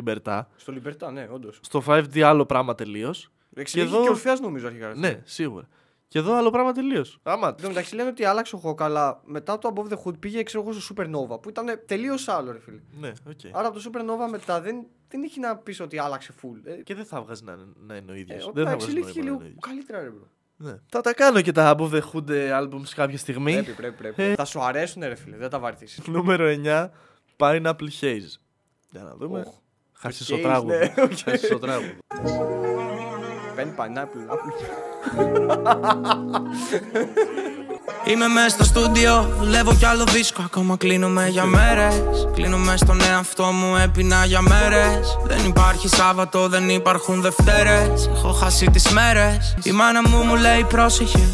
Libertad. Στο Libertad, ναι, όντως. Στο 5D άλλο πράγμα τελείως. Εξηγήθηκε εδώ- και ο Ορφαία νομίζω αρχικά. ρε φίλε. Ναι, σίγουρα. Και εδώ άλλο πράγμα τελείως. Άμα. Εν τω μεταξύ λένε ότι άλλαξε ο Hawk, αλλά μετά το Above the Hood πήγε ξέρω εγώ στο Supernova που ήταν τελείως άλλο, ρε φίλε. Ναι, οκ. Άρα από το Supernova μετά δεν, δεν έχει να πεις ότι άλλαξε full. Ε, Και δεν θα βγάζει να, να είναι ο ίδιος. ε, δεν όταν θα βγάζει εξελίχθηκε νόημα να λίγο είναι ο ίδιος. καλύτερα, ρε bro. Ναι. Θα τα κάνω και τα Above the Hood ε, albums κάποια στιγμή. Πρέπει, πρέπει, πρέπει. Ε. Θα σου αρέσουν, ρε φίλε, δεν θα βαρεθείς. Νούμερο 9, Pineapple Haze. Για να δούμε. Οχ. Χάσισο Haze, τραγούδι. ναι, οκ. Χάσισο τραγούδι. Παίρνει pineapple, apple. Είμαι μέσα στο στούντιο, δουλεύω κι άλλο δίσκο. Ακόμα κλείνομαι για μέρες. Κλείνομαι στον εαυτό μου, έπεινα για μέρες. Δεν υπάρχει Σάββατο, δεν υπάρχουν Δευτέρες. Έχω χάσει τις μέρες. Η μάνα μου μου λέει πρόσεχε.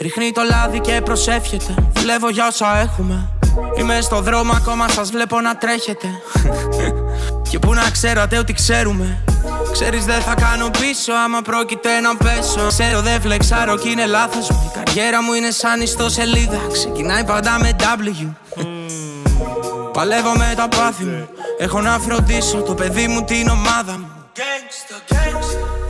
Ρίχνει το λάδι και προσεύχεται. Δουλεύω για όσα έχουμε. Είμαι στο δρόμο, ακόμα σας βλέπω να τρέχετε. και που να ξέρατε ότι ξέρουμε. Ξέρεις δεν θα κάνω πίσω. Άμα πρόκειται να πέσω Ξέρω δεν φλεξάρω κι είναι λάθος μου. Η καριέρα μου είναι σαν ιστοσελίδα Ξεκινάει πάντα με W. Παλεύω με τα πάθη μου. Έχω να φροντίσω το παιδί μου την ομάδα μου. Gangsta, gangsta.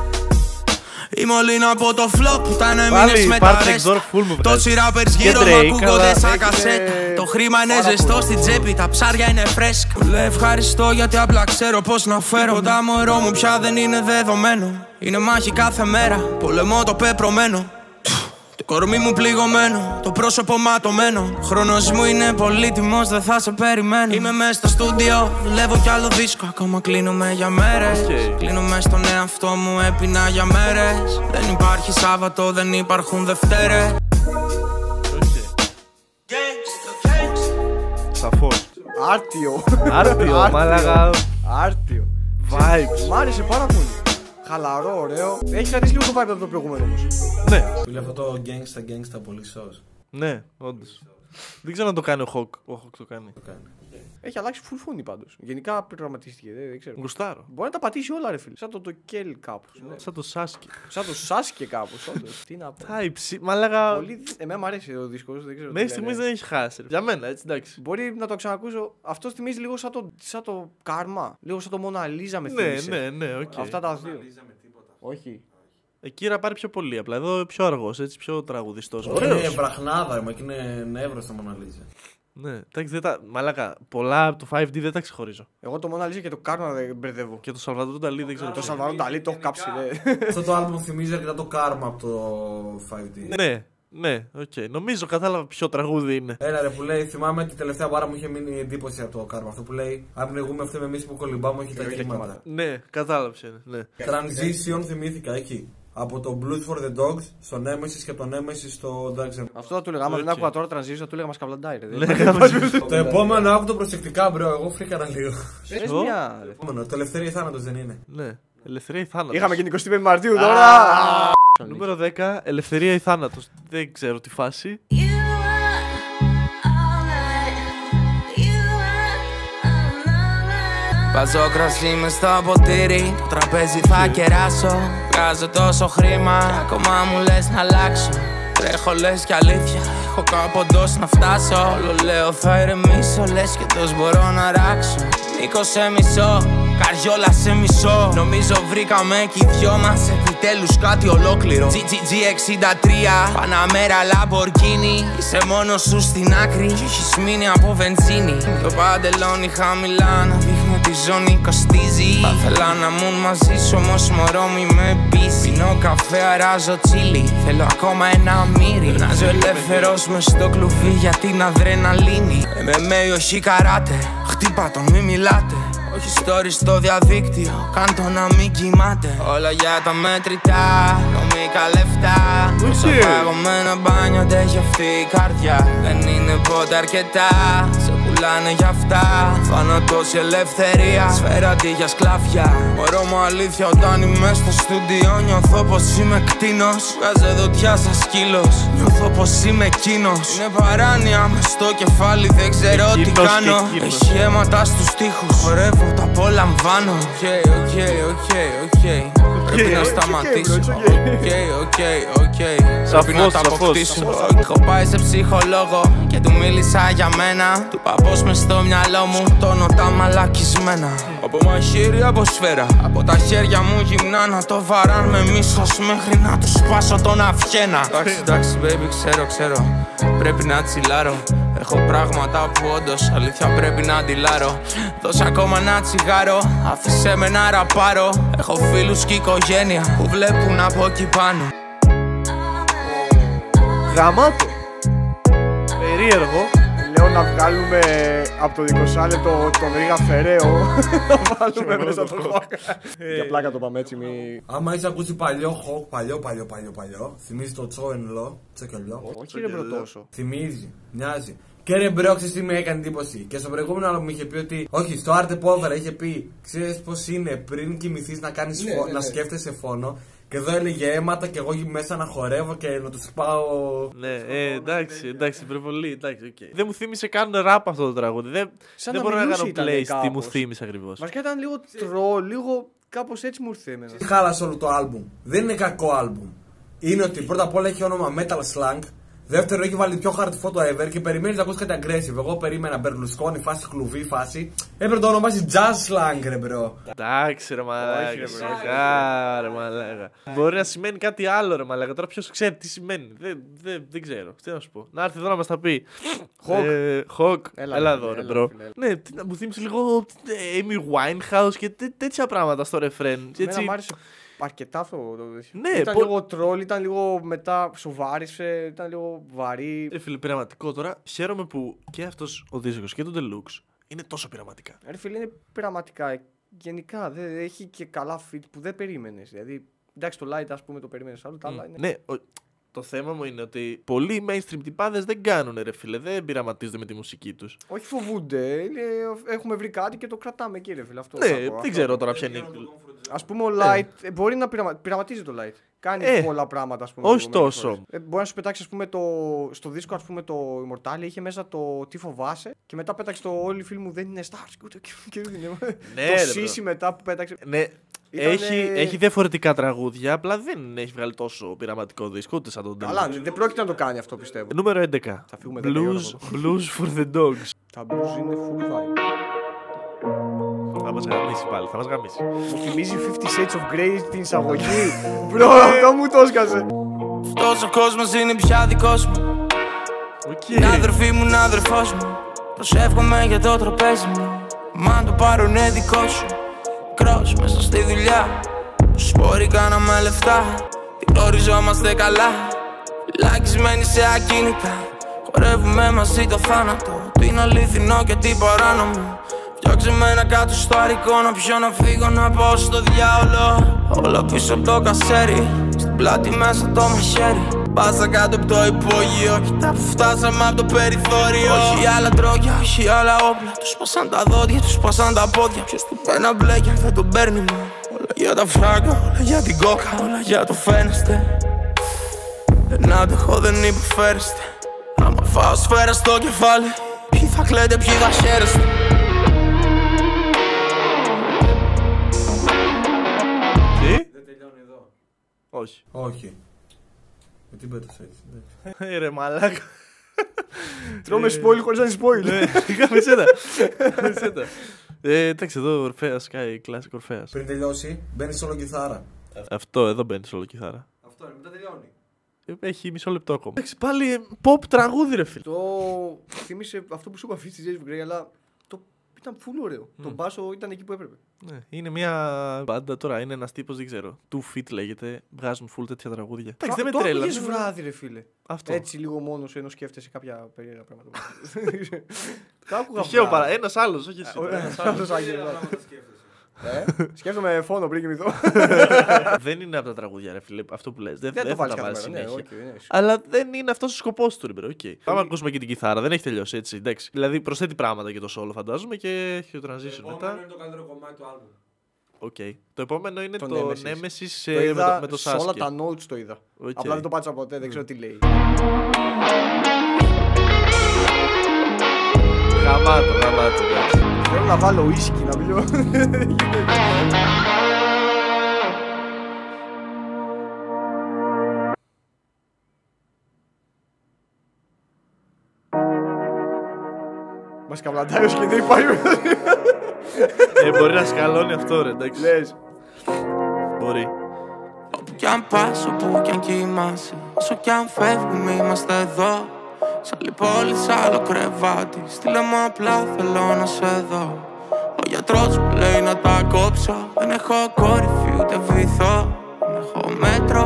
Είμαι όλοι από το flow που ήταν Πάλι έμεινες με Part τα Next ρέστα Door full μου Τόσοι βγάζει. rappers Και γύρω μου Drake, ακούγονται αλλά σαν έχει- κασέτα Το χρήμα είναι πάρα ζεστό πολύ. στην τσέπη Τα ψάρια είναι φρέσκα Μου λέει ευχαριστώ γιατί απλά ξέρω πως να φέρω. Τίποτα μωρό μου πια δεν είναι δεδομένο. Είναι μάχη κάθε μέρα. Πολεμώ το πεπρωμένο το κορμί μου πληγωμένο, το πρόσωπο ματωμένο. Χρόνος μου είναι πολύτιμος, δεν θα σε περιμένω. Είμαι μέσα στο στούντιο, δουλεύω κι άλλο δίσκο. Ακόμα κλείνομαι για μέρες Οκ. Κλείνομαι στον εαυτό μου, έπεινα για μέρες Δεν υπάρχει Σάββατο, δεν υπάρχουν Δευτέρες. Σαφώς. Άρτιο. Άρτιο, μαλάκα. Άρτιο. Vibes. Μ' άρεσε πάρα πολύ. Χαλαρό, ωραίο. Έχεις κρατήσει λίγο το vibe από το προηγούμενο όμως. Ναι, Φίλε αυτό το gangsta gangsta πολύ σως. ναι, όντως. Δεν ξέρω αν το κάνει ο Hawk. Ο Hawk το κάνει. Το κάνει. Έχει αλλάξει full φωνή πάντως. Γενικά πειραματίστηκε, δεν, δεν ξέρω. Γουστάρω. Μπορεί να τα πατήσει όλα, ρε φίλε. Σαν το, το Kelly κάπως. Ναι. Σαν το Sasuke. Σαν το Sasuke κάπως, όντως. Τι να πω. Type C. Μαλάκα. Πολύ... Εμένα μου αρέσει ο δίσκος, δεν ξέρω. τι Μέχρι λένε. στιγμής δεν έχει χάσει. ρε. Για μένα, έτσι εντάξει. Μπορεί να το ξανακούσω. Αυτό θυμίζει λίγο σαν το, σαν το Karma. Λίγο σαν το Mona Lisa με Ναι, θύμισε. ναι, ναι, οκ. Αυτά τα δύο. Όχι. Εκεί να πάρει πιο πολύ απλά. Εδώ πιο αργός, έτσι πιο τραγουδιστός. Είναι βραχνάδα, μα και είναι νεύρο στα Mona Lisa. Ναι, εντάξει, δεν τα. Μαλάκα, πολλά από το 5D δεν τα ξεχωρίζω. Εγώ το Mona Lisa και το Karma δεν μπερδεύω. Και το Salvador Dali δεν ξέρω. Το τι. Salvador Dali το έχω κάψει, ναι. Αυτό το album θυμίζει αρκετά το Karma από το 5D. Ναι, ναι, οκ. Νομίζω κατάλαβα ποιο τραγούδι είναι. Έλα ρε που λέει, θυμάμαι την τελευταία μπάρα μου είχε μείνει εντύπωση από το Karma. Αυτό που λέει, αν πνιγούμε αυτό εμείς που κολυμπάμε, όχι τα Όχι τα κύματα. κύματα. Ναι, κατάλαβα ποιο είναι. Ναι. Transition θυμήθηκα εκεί. Από το Blues for the Dogs στο Nemesis και από το Nemesis στο Dark Zone. Αυτό θα του λέγα. Άμα δεν Οκ. άκουγα τώρα Transition, θα του λέγα μα καβλαντάει. ρε. Ναι, Το επόμενο άκου το προσεκτικά, bro. Εγώ φρίκανα λίγο. Πες Ποιο; μια. ρε. Επόμενο, το ελευθερία θάνατος δεν είναι. ναι. Ελευθερία ή θάνατος. Είχαμε και την 25 Μαρτίου τώρα. Νούμερο 10, Ελευθερία ή θάνατος. Δεν ξέρω τι φάση. Βάζω κρασί μες στο ποτήρι Το τραπέζι θα κεράσω. Βγάζω τόσο χρήμα και Ακόμα μου λες να αλλάξω. Τρέχω λες κι αλήθεια Έχω κάποντός να φτάσω. Όλο λέω θα ηρεμήσω Λες και τόσο μπορώ να ράξω. Νίκος σε μισό Καριόλα σε μισό. Νομίζω βρήκαμε κι οι δυο μας Επιτέλους κάτι ολόκληρο. GGG 63 Παναμέρα Lamborghini Είσαι μόνος σου στην άκρη Κι έχεις μείνει από βενζίνη. Το παντελόνι χαμηλά Να δείχνει ότι η ζώνη κοστίζει. Θα ήθελα να μουν μαζί σου όμως μωρό μη με πείσει Πίνω καφέ αράζω τσίλι. Θέλω ακόμα ένα μύρι. Περνάζω ελεύθερος μες στο κλουβί για την αδρεναλίνη MMA όχι καράτε. Χτύπα τον μη μιλάτε. Όχι story στο διαδίκτυο, κάντο να μην κοιμάται. Όλα για τα μέτρητά, νομικά λεφτά. Όσο παγωμένο μπάνιο αντέχει αυτή η καρδιά. Δεν είναι ποτέ αρκετά, σε πουλάνε για αυτά. Θάνατος η ελευθερία, σφαίρα αντί για σκλαβιά. Μωρό μου αλήθεια όταν είμαι στο στούντιο Νιώθω πως είμαι κτήνος, βγάζε δόντια σαν σκύλος Νιώθω πως είμαι εκείνος. Είναι παράνοια μες στο κεφάλι, δεν ξέρω τι Εκείνος και κάνω. εκείνος. Έχει αίματα στους τοίχους, χορεύω, τα απολαμβάνω. Οκ, οκ, οκ, οκ Πρέπει να σταματήσω. Οκ, οκ, οκ Πρέπει να Σαφώς, τα σαφώς. αποκτήσω Έχω πάει σε ψυχολόγο και του μίλησα για μένα. Του είπα πως μες στο μυαλό μου τόνο τα μαλακισμένα. Από μαχαίρι από σφαίρα. Από τα χέρια μου γυμνά να το βαράν με μίσος Μέχρι να τους σπάσω τον αυχένα Εντάξει, εντάξει, baby, ξέρω, ξέρω. Πρέπει να τσιλάρω Έχω πράγματα που όντως αλήθεια πρέπει να αντιλάρω Δώσε ακόμα ένα τσιγάρο Άφησε με να ραπάρω Έχω φίλους και οικογένεια που βλέπουν από εκεί πάνω Γαμάτο. Περίεργο. Λέω να βγάλουμε από το 20 λεπτό τον Ρίγα Φεραίο. Να βάλουμε μέσα το Hawk. Για πλάκα το πάμε έτσι. Μη... Άμα έχει ακούσει παλιό Hawk, παλιό, παλιό, παλιό, παλιό, θυμίζει το τσόενλο, τσεκελιό. Όχι ρε bro τόσο. Θυμίζει, μοιάζει. Και ρε bro, ξέρεις τι με έκανε εντύπωση; Και στο προηγούμενο άλλο μου είχε πει ότι. Όχι, στο Arte Povera είχε πει. Ξέρεις πώς είναι πριν κοιμηθείς να, κάνεις Ναι, φο- ναι, να ναι. σκέφτεσαι φόνο. Και εδώ έλεγε αίματα και εγώ μέσα να χορεύω και να τους πάω. Ναι, ε, εντάξει, εντάξει, υπερβολή, εντάξει, οκ. Δεν μου θύμισε καν ραπ αυτό το τραγούδι. Δεν, Σαν δεν να μπορώ να μιλούσε κάνω ήταν place τι μου κάπως. θύμισε ακριβώς. Βασικά ήταν λίγο τρολ, λίγο κάπως έτσι μου ήρθε εμένα. Χάλασε όλο το άλμπουμ. Δεν είναι κακό άλμπουμ. Είναι ότι πρώτα απ' όλα έχει όνομα Metal Slang. Δεύτερο, έχει βάλει πιο hard photo ever και περιμένεις να ακούσει κάτι aggressive. Εγώ περίμενα Berlusconi, φάση κλουβί, φάση. Έπρεπε να το ονομάσει Jazz Slang, ρε bro. Εντάξει, ρε μαλάκα. ρε, σιγά, ρε μαλάκα. Μπορεί να σημαίνει κάτι άλλο, ρε μαλάκα. Τώρα ποιος ξέρει τι σημαίνει. Δεν, δεν, δεν ξέρω. Τι να σου πω. Να έρθει εδώ να μας τα πει. Hawk. Ε, Hawk. Έλα, Έλα ρε, εδώ, ρε έλα, bro. φίλε, έλα. Ναι, τι να- μου θύμισε λίγο ε, Amy Winehouse και τέ- τέτοια πράγματα στο ρεφρέν. Και Εμένα Έτσι, μ' άρεσε αρκετά αυτό το τέτοιο. Ναι, ήταν πο- λίγο τρολ, ήταν λίγο μετά σοβάρισε, ήταν λίγο βαρύ. Ρε φίλε, πειραματικό τώρα. Χαίρομαι που και αυτός ο δίσκος και το Deluxe είναι τόσο πειραματικά. Ρε φίλε, είναι πειραματικά. Γενικά δεν έχει και καλά feat που δεν περίμενες. Δηλαδή, εντάξει, το Light ας πούμε το περίμενες άλλο, τα άλλα είναι. Ναι, ο- το θέμα μου είναι ότι πολλοί mainstream τυπάδες δεν κάνουν ρε φίλε, δεν πειραματίζονται με τη μουσική τους. Όχι φοβούνται, είναι, έχουμε βρει κάτι και το κρατάμε εκεί, ρε φίλε. Αυτό Ναι, θα πω, δεν αυτό. ξέρω τώρα ποια είναι. Α πούμε, ο Light ε, μπορεί να πειραμα... πειραματίζει το Light. Κάνει Ε, πολλά πράγματα, ας πούμε. όχι λίγο μερικές τόσο. φορές. Ε, μπορεί να σου πετάξει, ας πούμε, το... στο δίσκο, ας πούμε, το Immortale είχε μέσα το Τι φοβάσαι και μετά πέταξε το Όλοι οι φίλοι μου δεν είναι stars. Και, ούτε- και δεν είναι. Ναι, το ρε, Sisi μετά που πέταξε. Ναι, Ήτανε- έχει, έχει διαφορετικά τραγούδια, απλά δεν έχει βγάλει τόσο πειραματικό δίσκο ούτε σαν τον Καλά, Deluxe. δεν πρόκειται να το κάνει αυτό, πιστεύω. Νούμερο 11. Θα φύγουμε δέκα η ώρα Blues, από Blues for the Dogs. Τα blues είναι full vibe. Θα μας γαμήσει πάλι, θα μας γαμήσει. Μου θυμίζει 50 Shades of Grey την εισαγωγή. Bro, αυτό μου το έσκασε. Αυτός ο κόσμος είναι πια δικός μου Οκ. Είναι αδερφή μου, είναι αδερφός μου Προσεύχομαι για το τραπέζι μου Μα αν το πάρω είναι δικό σου Κρός μέσα στη δουλειά. Σπόροι κάναμε λεφτά. Τι γνωριζόμαστε καλά. Φυλακισμένοι σε ακίνητα. Χορεύουμε μαζί το θάνατο. Τι είναι αληθινό και τι παράνομο. Φτιάξε με ένα κάτω στο αρικό Να πιω να φύγω να πάω στο διάολο. Όλα πίσω από το κασέρι. Στην πλάτη μέσα το μαχαίρι Πάσα κάτω από το υπόγειο, κοιτά που φτάσαμε από το περιθώριο. Όχι άλλα τρόγια, όχι άλλα όπλα. Τους σπάσαν τα δόντια, τους σπάσαν τα πόδια. Ποιος του πένα θα τον παίρνει μου Όλα για τα φράγκα, όλα για την κόκα, όλα για το φαίνεστε. Δεν άντεχω, δεν υποφέρεστε. Άμα φάω σφαίρα στο κεφάλι, ποιοι θα κλαίτε, ποιοι θα. Τι; Όχι. Όχι έτσι. εντάξει. Ε, ρε μαλάκα. Τρώμε spoil χωρίς να είναι spoil. Ναι, Κάμισε τα. Κάμισε τα. Ε, Εντάξει, εδώ Ορφαία, Sky, Classic Ορφαία. Πριν τελειώσει, μπαίνει σόλο κιθάρα. Αυτό εδώ μπαίνει όλο κιθάρα. Αυτό είναι, μετά τελειώνει. Ε, Έχει μισό λεπτό ακόμα. Εντάξει, πάλι ε, pop τραγούδι, ρε φίλε. Το θύμισε αυτό που σου είπα αυτή τη James Gray, αλλά το ήταν full ωραίο. Το μπάσο ήταν εκεί που έπρεπε. Ναι, είναι μια μπάντα τώρα, είναι ένας τύπος, δεν ξέρω. Two Fit λέγεται. Βγάζουν full τέτοια τραγούδια. Εντάξει, δεν με το τρέλα. άκουγες βράδυ, ρε φίλε. Αυτό. Έτσι λίγο μόνος σου ενώ σκέφτεσαι κάποια περίεργα πράγματα. Το άκουγα Τυχαίο βράδυ. παρά. Ένας άλλος, όχι εσύ. Ο- Ένας ένας άλλος. άλλος άγγελος. Ε, Σκέφτομαι φόνο πριν κοιμηθώ. δεν είναι από τα τραγούδια, ρε φίλε, αυτό που λες. Δεν, Δεν το δεν θα βάλεις τα κάθε βάζει μέρα, ναι, συνέχεια. οκ, ναι. Αλλά δεν είναι αυτός ο σκοπός του, ρε bro. οκ. Πάμε να ακούσουμε και την κιθάρα. Δεν έχει τελειώσει έτσι. Εντάξει. Δηλαδή προσθέτει πράγματα και το solo, φαντάζομαι, και έχει το transition Επόμενο μετά. είναι το καλύτερο κομμάτι του άλμπουμ. Οκ. Το επόμενο είναι Το το Nemesis. Nemesis Το ε, με είδα το, με το σε όλα Sasuke. τα notes το είδα. Οκ. Απλά δεν το πάτησα ποτέ, δεν ξέρω τι λέει. Γαμάτο, γαμάτο. εντάξει. Θέλω να βάλω ουίσκι να πιω. Μας καβλαντάει ο σκηνή υπάρχει. ε, μπορεί να σκαλώνει αυτό, ρε. Εντάξει. Λες. Μπορεί. Όπου κι αν πας, όπου κι αν κοιμάσαι Όσο κι αν φεύγουμε είμαστε εδώ Σ' άλλη πόλη, σ' άλλο κρεβάτι. Στείλε μου απλά θέλω να σε δω. Ο γιατρός μου λέει να τα κόψω. Δεν έχω κορυφή ούτε βυθό. Δεν έχω μέτρο.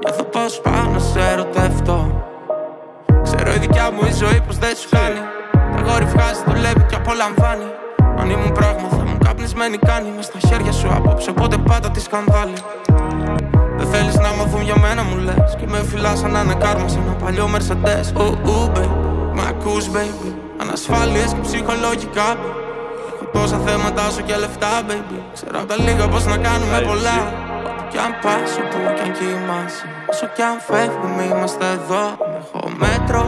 Νιώθω πως πάω να σε ερωτευτώ. Ξέρω η δικιά μου η ζωή πως δεν σου κάνει Τα γόρι βγάζει, δουλεύει και απολαμβάνει Αν ήμουν πράγμα θα μου καπνισμένη κάνει Μες στα χέρια σου απόψε. Οπότε πάντα τη σκανδάλι Δεν θέλεις να μάθουν για μένα μου λες. Και με φυλάς σαν να είναι κάρμα σε ένα παλιό Mercedes. Ου, ου, baby, μ' ακούς baby. Ανασφάλειες και ψυχολογικά baby. Έχω τόσα θέματα όσο και λεφτά baby. Ξέρω απ' τα λίγα πως να κάνουμε πολλά. Όπου κι αν πας, όπου κι αν κοιμάσαι. Όσο κι αν φεύγουμε είμαστε εδώ. Δεν έχω μέτρο.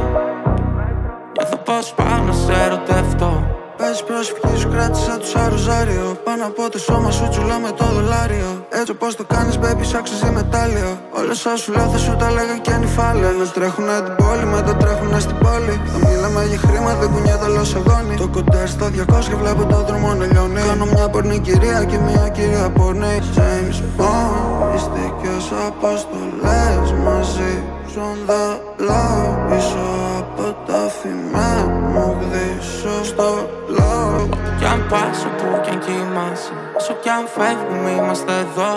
Νιώθω πως πάω να σε ερωτευτώ Πες πρόσφυγη σου κράτησα τους σαν ροζάριο Πάνω από το σώμα σου τσουλά με το δολάριο. Έτσι όπως το κάνεις baby σ' αξίζει μετάλλιο. Όλα όσα σου λέω θα σου τα λέγα και νυφάλαια Να τρέχουνε την πόλη μετά τρέχουνε στην πόλη. Θα μιλάμε για χρήμα δεν κουνιέται όλο σε γόνι Το κοντέρ στο 200 και βλέπω το δρόμο να λιώνει. Κάνω μια πορνή κυρία και μια κυρία πορνή. James Bond Μυστικές αποστολές μαζί. Ζουν δαλάω πίσω από τα φημέ μου γδίσω στο λόγο. Κι αν πας όπου κι αν κοιμάσαι Όσο κι αν φεύγουμε είμαστε εδώ.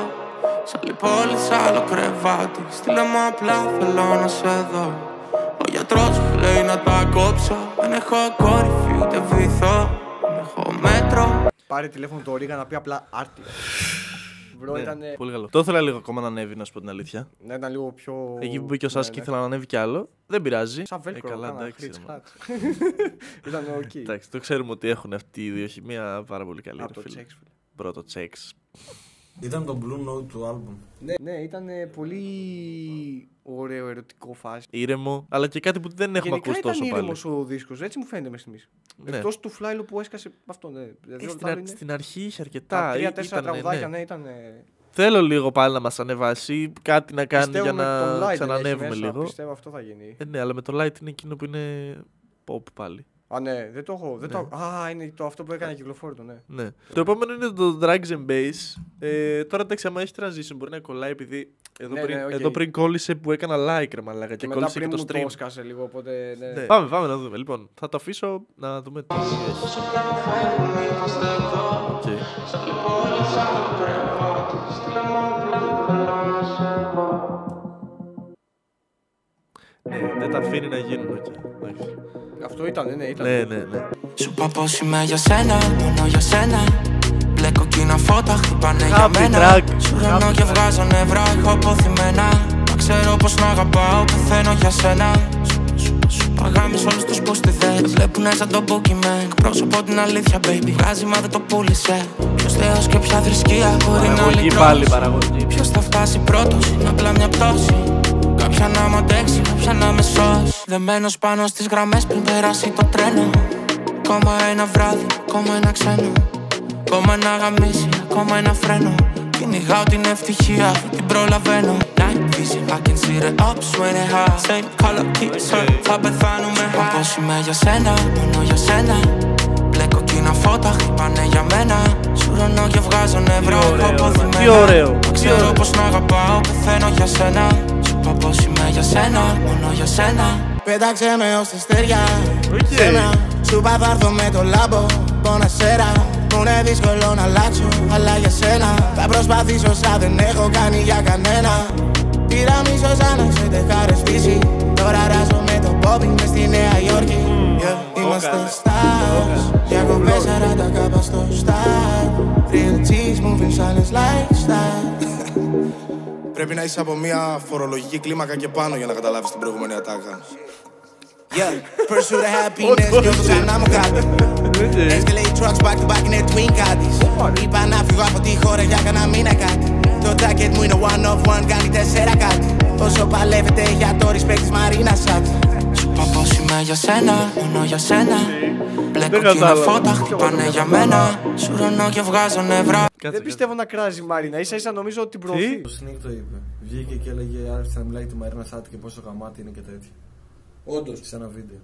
Σ' άλλη πόλη, σ' άλλο κρεβάτι Στείλε μου απλά θέλω να σε δω. Ο γιατρός μου λέει να τα κόψω. Δεν έχω κορυφή ούτε βυθό. Δεν έχω μέτρο. Πάρε τηλέφωνο το Ρίγα να πει απλά άρτη. Bro, Ναι, ήταν. Πολύ καλό. Το ήθελα λίγο ακόμα να ανέβει, να σου πω την αλήθεια. Να ήταν λίγο πιο. Εκεί που μπήκε ο Ναι, Sasuke ναι. ήθελα να ανέβει κι άλλο. Δεν πειράζει. Σαν Ε, βέλκρο. καλά, κάνα εντάξει. χρίτς, ρε, χράτς. Ήταν οκ. Εντάξει, το ξέρουμε ότι έχουν αυτοί οι δύο χημεία πάρα πολύ καλή. Από ρε το φίλε. Checks, φίλε. Πρώτο τσέξ. Ήταν το Blue Note του album. Ναι, ναι, ήταν πολύ ωραίο ερωτικό φάση. Ήρεμο, αλλά και κάτι που δεν έχουμε Γενικά ακούσει ήταν τόσο πάλι. ήρεμος ο δίσκος, έτσι μου φαίνεται μέχρι στιγμής. Ναι. Εκτός του Φλάιλο που έσκασε αυτό, ναι. Ε, Δηλαδή, όλα στην, τα άλλα αρ- είναι- στην αρχή είχε Τα αρκετά. τρία-τέσσερα ήταν, τραγουδάκια, ναι. ναι, ήταν. Θέλω λίγο πάλι να μας ανεβάσει, κάτι να κάνει Πιστεύω για με τον να Light ξανανεύουμε έχει μέσα, λίγο. Πιστεύω αυτό θα γίνει. Ε, ναι, αλλά με το Light είναι εκείνο που είναι pop πάλι. Α, ναι, δεν το έχω. Δεν Ναι. το... Α, είναι το αυτό που έκανε κυκλοφόρητο, ναι. Ναι. Το επόμενο είναι το Drugs and Bass. Ε, τώρα εντάξει, άμα έχεις transition μπορεί να κολλάει επειδή εδώ, Ναι, πριν, ναι, οκ. εδώ πριν κόλλησε που έκανα like ρε μαλάκα και, Και μετά κόλλησε πριν και το μου stream. το σκάσε λίγο, οπότε. Ναι. Ναι. Πάμε, πάμε να δούμε. Λοιπόν, θα το αφήσω να δούμε τι έχει. Οκ. Ναι, δεν τα αφήνει να γίνουν. οκ. Εντάξει. Αυτό ήταν, ναι, ήταν. Ναι, ναι, ναι. Σου είπα πως είμαι για σένα, μόνο για σένα Μπλε κόκκινα φώτα χτυπάνε για Happy μένα track. Σουρώνω και βγάζω νευρά, έχω απωθημένα Μα ξέρω πως να αγαπάω, πεθαίνω για σένα Σου- σου- Σου παγάμεις όλους τους που στη δεν Βλέπουνε σαν το Pokemon Εκπρόσωπο την αλήθεια baby Βγάζει μα δεν το πούλησε Ποιος θεός και ποια θρησκεία μπορεί να Παραγωγή λυτρώσει πάλι, παραγωγή. Ποιος θα φτάσει πρώτος, είναι απλά μια πτώση Κάποια να μ' αντέξει, κάποια να με σώσει. Δεμένος πάνω στις γραμμές πριν περάσει το τρένο. Ακόμα ένα βράδυ, ακόμα ένα ξένο. Ακόμα ένα γαμίσι, ακόμα ένα φρένο. Κυνηγάω την ευτυχία, δεν την προλαβαίνω. Night vision, I can see the ups when it high Same color, keeps her, θα πεθάνουμε high. Πώς είμαι για σένα, μόνο για σένα. Μπλε κοκκίνα φώτα χτυπάνε για μένα. Σουρωνώ και βγάζω νευρά ωραίο, από αποθυμένα τι ωραίο, Μα τι Ξέρω ωραίο. πως να αγαπάω, πεθαίνω για σένα Σου είπα πως είμαι για σένα, μόνο για σένα. Πέταξε με ως τα αστέρια Σένα Σου είπα θα έρθω με το λάμπο. Πονασέρα Μου είναι δύσκολο να αλλάξω Αλλά για σένα. Θα προσπαθήσω σαν δεν έχω κάνει για κανένα. Πήρα μίσο σαν να σε τεχάρες φύση Τώρα ράζω με το Bobby μες στη Νέα Υόρκη. Yeah. Είμαστε stars. Διακοπές 40 κάπα στο star. Real cheese moving silence lifestyle Πρέπει να είσαι από μια φορολογική κλίμακα και πάνω για να καταλάβεις την προηγούμενη ατάκα. Yeah, pursue the happiness, νιώθω σαν να μου κάτι. Escalade trucks back to back είναι twin caddies. Είπα να φύγω από τη χώρα για κανένα μήνα κάτι. Το jacket μου είναι one of one, κάνει τέσσερα κάτι. Όσο παλεύετε για το respect της Μαρίνα Σάτι. Σου είπα πως είμαι για σένα, μόνο για σένα Μπλε Δεν κόκκινα κατάλαβα. φώτα χτυπάνε για μένα Σουρώνω και βγάζω νευρά Δεν πιστεύω να κράζει η Μαρίνα. σα ίσα νομίζω ότι την προωθεί. Το Sneak το είπε. Βγήκε και έλεγε άρχισε να μιλάει τη Μαρίνα Σάτι και πόσο γαμάτη είναι και τέτοια. Όντως. Σε ένα βίντεο.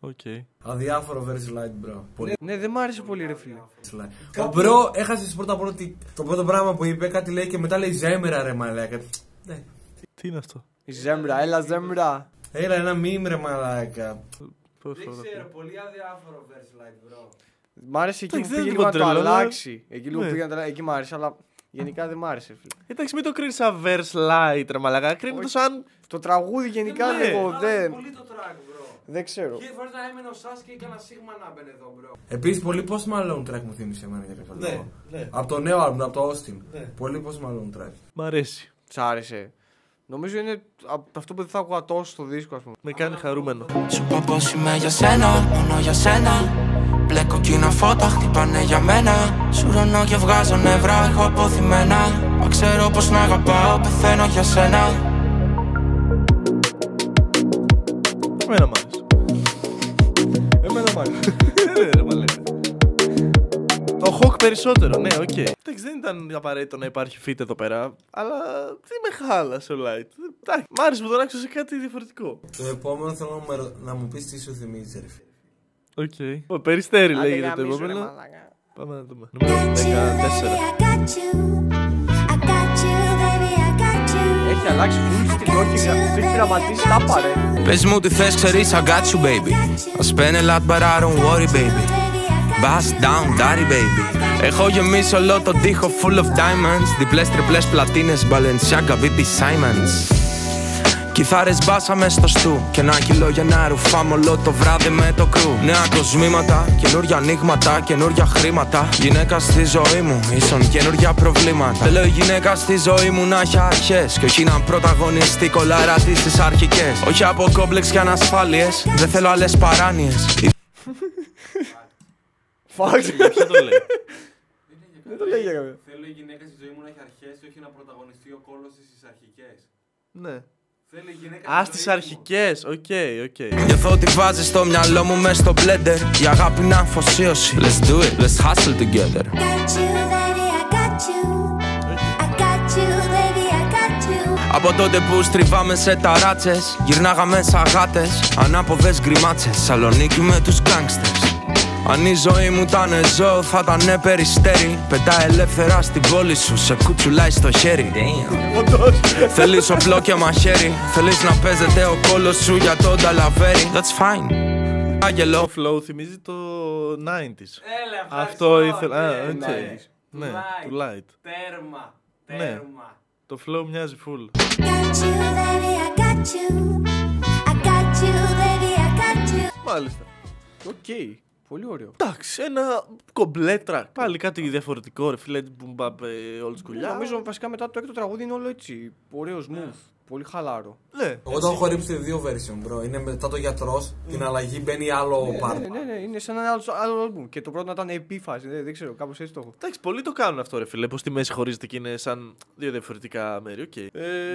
Οκ. Αδιάφορο versus Light bro. Πολύ Ναι, δεν μ' άρεσε πολύ, ρε φίλε. Light. Ο bro έχασε πρώτα απ' όλα ότι το πρώτο πράγμα που είπε κάτι λέει και μετά λέει ζέμερα ρε μαλάκα. Ναι. Τι είναι αυτό; Η Ζέμπρα, έλα Ζέμπρα. Έλα ένα meme ρε μαλάκα. Πώς Δεν θα το ξέρω, πολύ αδιάφορο verse like bro. Μ' άρεσε εκεί που Εντάξει, δεν πήγε είναι λίγο να το τρελό, αλλά- αλλάξει. Εκεί λίγο Ναι. που πήγε να το αλλάξει. Εκεί μ' άρεσε, αλλά γενικά δεν μ' άρεσε, ρε φίλε. Εντάξει, μην το κρίνεις σαν verse light, ρε μαλακά. Κρίνει το σαν. Το τραγούδι γενικά Ναι. λίγο Άλλαξε δεν. πολύ το track bro. Δεν ξέρω. Και φορές να έμενε ο Σάσκε και ένα σίγμα να μπαινε εδώ bro. Επίσης, πολύ Post Malone track μου θύμισε εμένα για κάποιο Ναι, λόγο. ναι. Από το νέο album, από το Austin. Ναι. Πολύ Post Malone track. Μ' αρέσει. Σ' άρεσε. Νομίζω είναι από αυτό που δεν θα άκουγα τόσο στο δίσκο, ας πούμε. Με κάνει χαρούμενο. Σου είπα πως είμαι για σένα, μόνο για σένα. Μπλε κοκκίνα φώτα χτυπάνε για μένα. Σουρωνώ και βγάζω νευρά, έχω αποθυμένα. Μα ξέρω πως να αγαπάω, πεθαίνω για σένα. Εμένα μ' Το Hawk περισσότερο, ναι, οκ. Εντάξει, δεν ήταν απαραίτητο να υπάρχει feat εδώ πέρα, αλλά δεν με χάλασε ο Light. Εντάξει, μ' άρεσε που τον άκουσα σε κάτι διαφορετικό. Το επόμενο θέλω να, με ρω- να μου πεις τι σου θυμίζει, ρε φίλε. Οκ. Ο Περιστέρι Άντε, λέγεται το γαμήσου, ρε επόμενο. μαλάκα. Πάμε να δούμε. Νούμερο 14. Έχει αλλάξει full στην όχι, το έχει πειραματίσει τα πάρε. Πες μου τι θες ξέρεις I got you baby I spend a lot but I don't worry baby Bust down daddy baby Έχω γεμίσει όλο το τοίχο full of diamonds Διπλές τριπλές πλατίνες Balenciaga BB Simons Κιθάρες μπάσαμε στο στου Και ένα κιλό για να ρουφάμε όλο το βράδυ με το κρου Νέα κοσμήματα, καινούρια ανοίγματα, καινούρια χρήματα Γυναίκα στη ζωή μου, ίσον καινούρια προβλήματα Θέλω η γυναίκα στη ζωή μου να έχει αρχές Και όχι να πρωταγωνιστεί κολάρα της στις αρχικές Όχι από κόμπλεξ και ανασφάλειες Δεν θέλω άλλες παράνοιες Facts. Ποιο το λέει. Δεν το λέει για κάποιο. Θέλω η γυναίκα στη ζωή μου να έχει αρχές και όχι να πρωταγωνιστεί ο κόλος της στις αρχικές. Ναι. Θέλω η γυναίκα Α, στη στις ζωή μου. αρχικές. Οκ, οκ. Νιώθω ότι βάζεις στο μυαλό μου μες στο blender Η αγάπη να αφοσίωση Let's do it, let's hustle together Από τότε που στρίβαμε σε ταράτσες Γυρνάγαμε σαν γάτες Ανάποδες γκριμάτσες Σαλονίκη με τους gangsters αν η ζωή μου ήταν ζώο θα ήταν περιστέρι Πετά ελεύθερα στην πόλη σου Σε κουτσουλάει στο χέρι Θέλεις όπλο και μαχαίρι Θέλεις να παίζεται ο κόλος σου για τον νταλαβέρι That's fine Άγγελο Το flow θυμίζει το 90s. Έλα, Αυτό ευχαριστώ, ήθελα. Α, ναι, οκ. ναι. Ναι, Light. του Light. Τέρμα. Ναι. Τέρμα. Το flow μοιάζει full. Μάλιστα. Οκ. Πολύ ωραίο. Εντάξει, ένα κομπλέ track. Πάλι κάτι διαφορετικό, ρε φίλε, boom bap, ε, old school. Νομίζω βασικά μετά το έκτο τραγούδι είναι όλο έτσι. Ωραίος smooth. Πολύ χαλάρο. Ναι. Εγώ το έχω ρίψει δύο version, bro. Είναι μετά το γιατρός, την αλλαγή μπαίνει άλλο part. Ναι, ναι, ναι, είναι σαν ένα άλλο, άλλο album. Και το πρώτο να ήταν EP φάση. Δεν, δεν ξέρω, κάπως έτσι το έχω. Εντάξει, πολλοί το κάνουν αυτό, ρε φίλε. Πως στη μέση χωρίζεται και είναι σαν δύο διαφορετικά μέρη. οκ. Ε,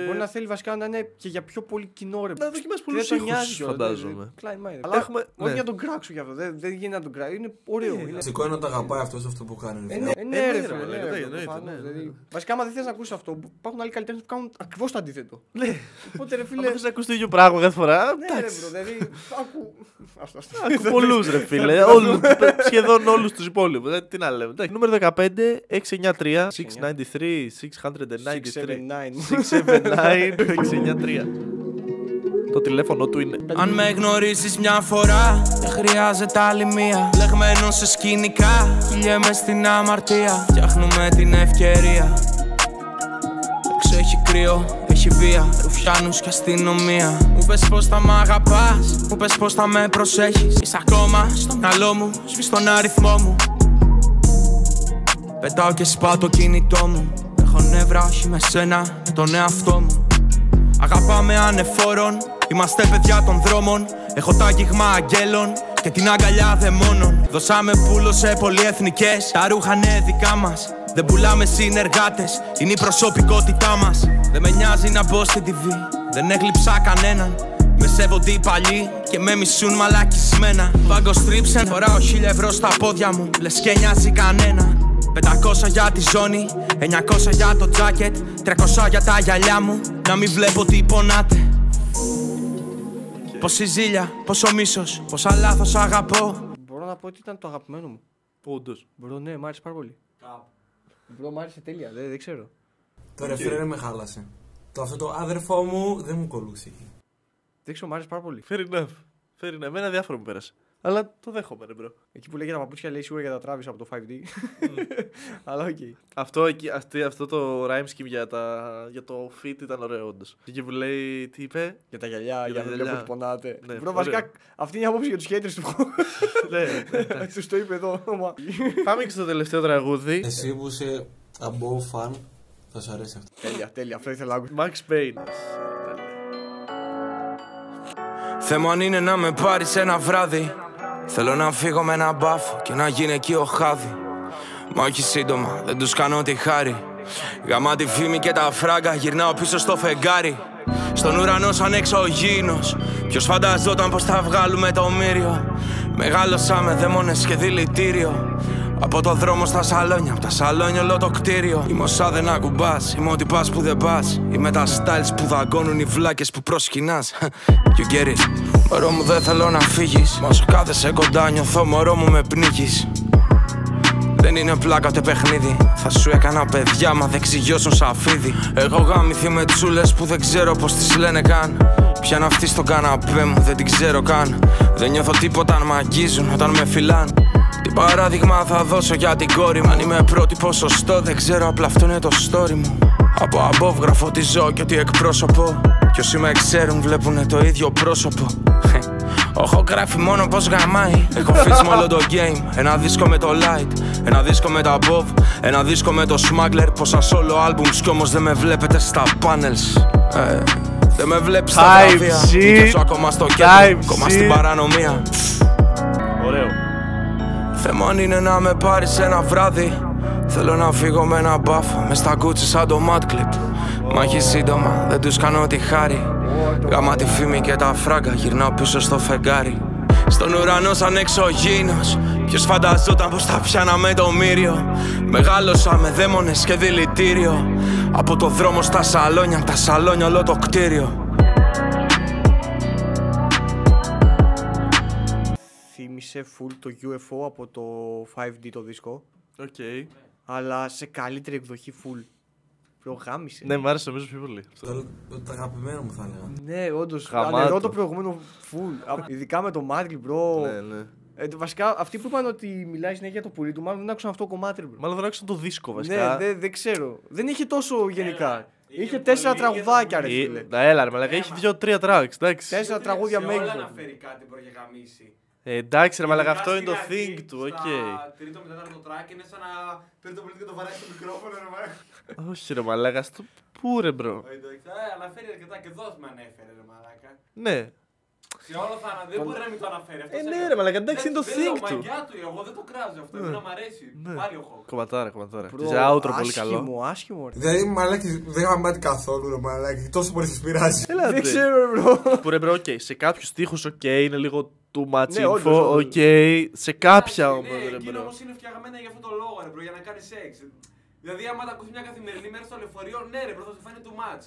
Μπορεί να θέλει βασικά να είναι και για πιο πολύ κοινό ρε. Να δοκιμάσεις Και πολλούς δεν τον ήχους, νοιάζει κιόλας, φαντάζομαι. δεν- Closed Minded. Αλλά Έχουμε- όχι ναι. για τον κράξω γι' αυτό. Δεν, δεν γίνεται να τον κράξω. Είναι ωραίο. είναι... Βασικό είναι να το αγαπάει αυτός αυτό που κάνει. ρε Ε, φίλε. ναι, ε, ναι, ναι, ρε ρε, φίλε, μαλάκα, ναι, ναι, ρε, εννοείται, προφανώς, ναι, ναι. δηλαδή. Βασικά, άμα δεν θες να ακούσεις αυτό, υπάρχουν άλλοι καλλιτέχνες που κάνουν ακριβώς το αντίθετο. Ναι. Οπότε ρε φίλε. Αν θες να ακούσει το ίδιο πράγμα κάθε φορά. Ναι, ρε εντάξει. bro, δηλαδή. Ακού. Άστο, άστο. Ακού πολλούς, ρε φίλε. Όλους- σχεδόν όλους τους υπόλοιπους. Τι να λέμε. Εντάξει, Νούμερο 15, 693, 693, 693, 679, 693. Το τηλέφωνο του είναι. Αν με γνωρίσεις μια φορά Δεν χρειάζεται άλλη μία Λεγμένος σε σκηνικά Κυλιέμαι στην αμαρτία Φτιάχνουμε την ευκαιρία Έξω έχει κρύο, έχει βία Ρουφιάνους και αστυνομία Μου πες πως θα μ' αγαπάς Μου πες πως θα με προσέχεις Είσαι ακόμα στο μυαλό μου Σβείς τον αριθμό μου Πετάω και σπάω το κινητό μου Έχω νεύρα όχι με σένα Με τον εαυτό μου Αγαπάμε ανεφόρων, είμαστε παιδιά των δρόμων. Έχω το άγγιγμα αγγέλων και την αγκαλιά δαιμόνων. Δώσαμε πουλο σε πολυεθνικές, τα ρούχα είναι δικά μας. Δεν πουλάμε συνεργάτες, είναι η προσωπικότητά μας. Δεν με νοιάζει να μπω στην TV, δεν έγλειψα κανέναν. Με σέβονται οι παλιοί και με μισούν μαλακισμένα. Πάγκο στρίψεν, φοράω χίλια ευρώ στα πόδια μου, λες και νοιάζει κανένα. 500 για τη ζώνη, 900 για το τζάκετ, 300 για τα γυαλιά μου, να μην βλέπω τι πονάτε. Πόση ζήλια, πόσο μίσος, πόσα λάθος αγαπώ. Μπορώ να πω ότι ήταν το αγαπημένο μου. Όντως. Bro, ναι, μ' άρεσε πάρα πολύ. Bro, μ' άρεσε τέλεια, δεν, δεν ξέρω. Το ρεφρέν με χάλασε. Το αυτό το αδερφό μου δεν μου κολλούσε εκεί. Δεν ξέρω, μ' άρεσε πάρα πολύ. Fair enough. Fair enough. Εμένα αδιάφορο μου πέρασε. Αλλά το δέχομαι, ρε bro. Εκεί που λέγεται τα παπούτσια λέει σίγουρα για τα τράβησα από το 5D. Αλλά οκ. Αυτό, εκεί, αυτή, αυτό το rhyme scheme για, τα, για το feat ήταν ωραίο, όντως. Εκεί που λέει, τι είπε; Για τα γυαλιά, για, τα να μην γυαλιά. βλέπω ότι πονάτε. Ναι, Bro, ωραίο. βασικά αυτή είναι η άποψη για τους haters του. ναι, ναι, εντάξει. Τους το είπε εδώ. μα. Πάμε και στο τελευταίο τραγούδι. Εσύ που είσαι above fan, θα σου αρέσει αυτό. Τέλεια, τέλεια, αυτό ήθελα να ακούσω. Max Payne. Θέμα αν είναι να με πάρεις ένα βράδυ. Θέλω να φύγω με ένα μπάφο και να γίνει εκεί ο χάδι Μα όχι σύντομα, δεν τους κάνω τη χάρη. Γαμά τη φήμη και τα φράγκα, γυρνάω πίσω στο φεγγάρι. Στον ουρανό σαν εξωγήινος. Ποιος φανταζόταν πως θα βγάλουμε το μύριο. Μεγάλωσα με δαίμονες και δηλητήριο από το δρόμο στα σαλόνια, από τα σαλόνια όλο το κτίριο. Είμαι όσα δεν ακουμπάς, είμαι ό,τι πας που δεν πας. Είμαι τα styles που δαγκώνουν οι βλάκες που προσκυνάς. You get it. Μωρό μου δεν θέλω να φύγεις. Μα όσο κάθεσαι κοντά νιώθω μωρό μου με πνίγεις. Δεν είναι πλάκα ούτε παιχνίδι. Θα σου έκανα παιδιά, μα δεν ξυγιώσουν σαφίδι. Έχω γάμηθει με τσούλες που δεν ξέρω πώς τις λένε καν. Πιάνω αυτή στο καναπέ μου, δεν την ξέρω καν. Δεν νιώθω τίποτα αν μ' αγγίζουν όταν με φυλάν. Τι παράδειγμα θα δώσω για την κόρη μου. Αν είμαι πρότυπο σωστό, δεν ξέρω, απλά αυτό είναι το story μου. Από above γράφω τι ζω και τι εκπρόσωπο. Κι όσοι με ξέρουν βλέπουν το ίδιο πρόσωπο. Όχι γράφει μόνο πως γαμάει Έχω φύγει με όλο το game Ένα δίσκο με το light Ένα δίσκο με τα above Ένα δίσκο με το smuggler Πόσα solo albums κι όμως δεν με βλέπετε στα panels ε, Δεν με βλέπεις στα Type βραβεία shit. Νίκιασω ακόμα στο Type κέντρο Ακόμα στην shit. παρανομία Ωραίο. Θέμα αν είναι να με πάρεις ένα βράδυ. Θέλω να φύγω με ένα μπάφο Μες στα κούτσι σαν το mad clip. Μα έχει σύντομα, δεν τους κάνω τη χάρη. Γάμα τη φήμη και τα φράγκα Γυρνάω πίσω στο φεγγάρι. Στον ουρανό σαν εξωγήινος Ποιος φανταζόταν πως θα πιάναμε το μύριο. Μεγάλωσα με δαίμονες και δηλητήριο. Από το δρόμο στα σαλόνια, απ' τα σαλόνια όλο το κτίριο Θύμισε full το UFO από το 5D το δίσκο. Οκ. Αλλά σε καλύτερη εκδοχή full. Προγάμισε. Ναι, μ' άρεσε νομίζω πιο πολύ. Το, το, το αγαπημένο μου θα έλεγα. Ναι, όντως. Γαμάτο. Αναιρώ το προηγούμενο full. Α, Ειδικά με το Madrid, bro. Ναι, ναι. Ε, το- βασικά, αυτοί που είπαν ότι μιλάει συνέχεια για το πουλί του, μάλλον δεν άκουσαν αυτό το κομμάτι, bro. Μάλλον δεν άκουσαν το δίσκο βασικά. Ναι, δεν δεν ξέρω. Δεν είχε τόσο γενικά. Είχε τέσσερα τραγουδάκια, ρε Ε, φίλε. Να έλα, ρε μαλάκα, έχει δύο-τρία tracks, εντάξει. Τέσσερα τραγούδια Σε όλα μέγιστο. αναφέρει κάτι που έχει γαμήσει. Ε, εντάξει, ρε μαλάκα, Ειδικά αυτό είναι το στην thing αρχή, του, στα οκ. Τρίτο με τέταρτο track είναι σαν να παίρνει το πουλί του και το βαράει στο μικρόφωνο. ρε μαλάκα. Όχι, ρε μαλάκα, στο... Πού ρε bro; Εντάξει, ε, αναφέρει αρκετά και δώσ' με ανέφερε ρε μαλάκα. Ναι. Σε όλο θα ανα- δεν μπορεί να μην το αναφέρει αυτό. Ε, ναι, ρε, μαλάκα, εντάξει, είναι το thing του. μαγιά του, εγώ δεν το κράζω αυτό, Ναι. εμένα μ' αρέσει. Ναι. Πάλι ο Χόκ. Κομματάρα, κομματάρα. Bro, Σε outro πολύ καλό. Άσχημο, άσχημο. ρε. Δηλαδή, μαλάκα, δεν είχαμε μάθει καθόλου, ρε μαλάκα. Τόσο πολύ σας πειράζει. Έλα, Δεν ρε. ξέρω, ρε, bro. Που ρε bro, ok. Σε κάποιους τείχου, οκ, είναι λίγο too much Ναι, info, όντως, όντως. οκ. Σε κάποια Ναι, όμως, ρε εκείνο bro. όμως είναι φτιαγμένα για αυτόν τον λόγο, ρε bro, για να κάνεις σεξ. Δηλαδή, άμα τα ακούσει μια καθημερινή μέρα στο λεωφορείο, ναι, ρε bro, θα σου φάνει too much.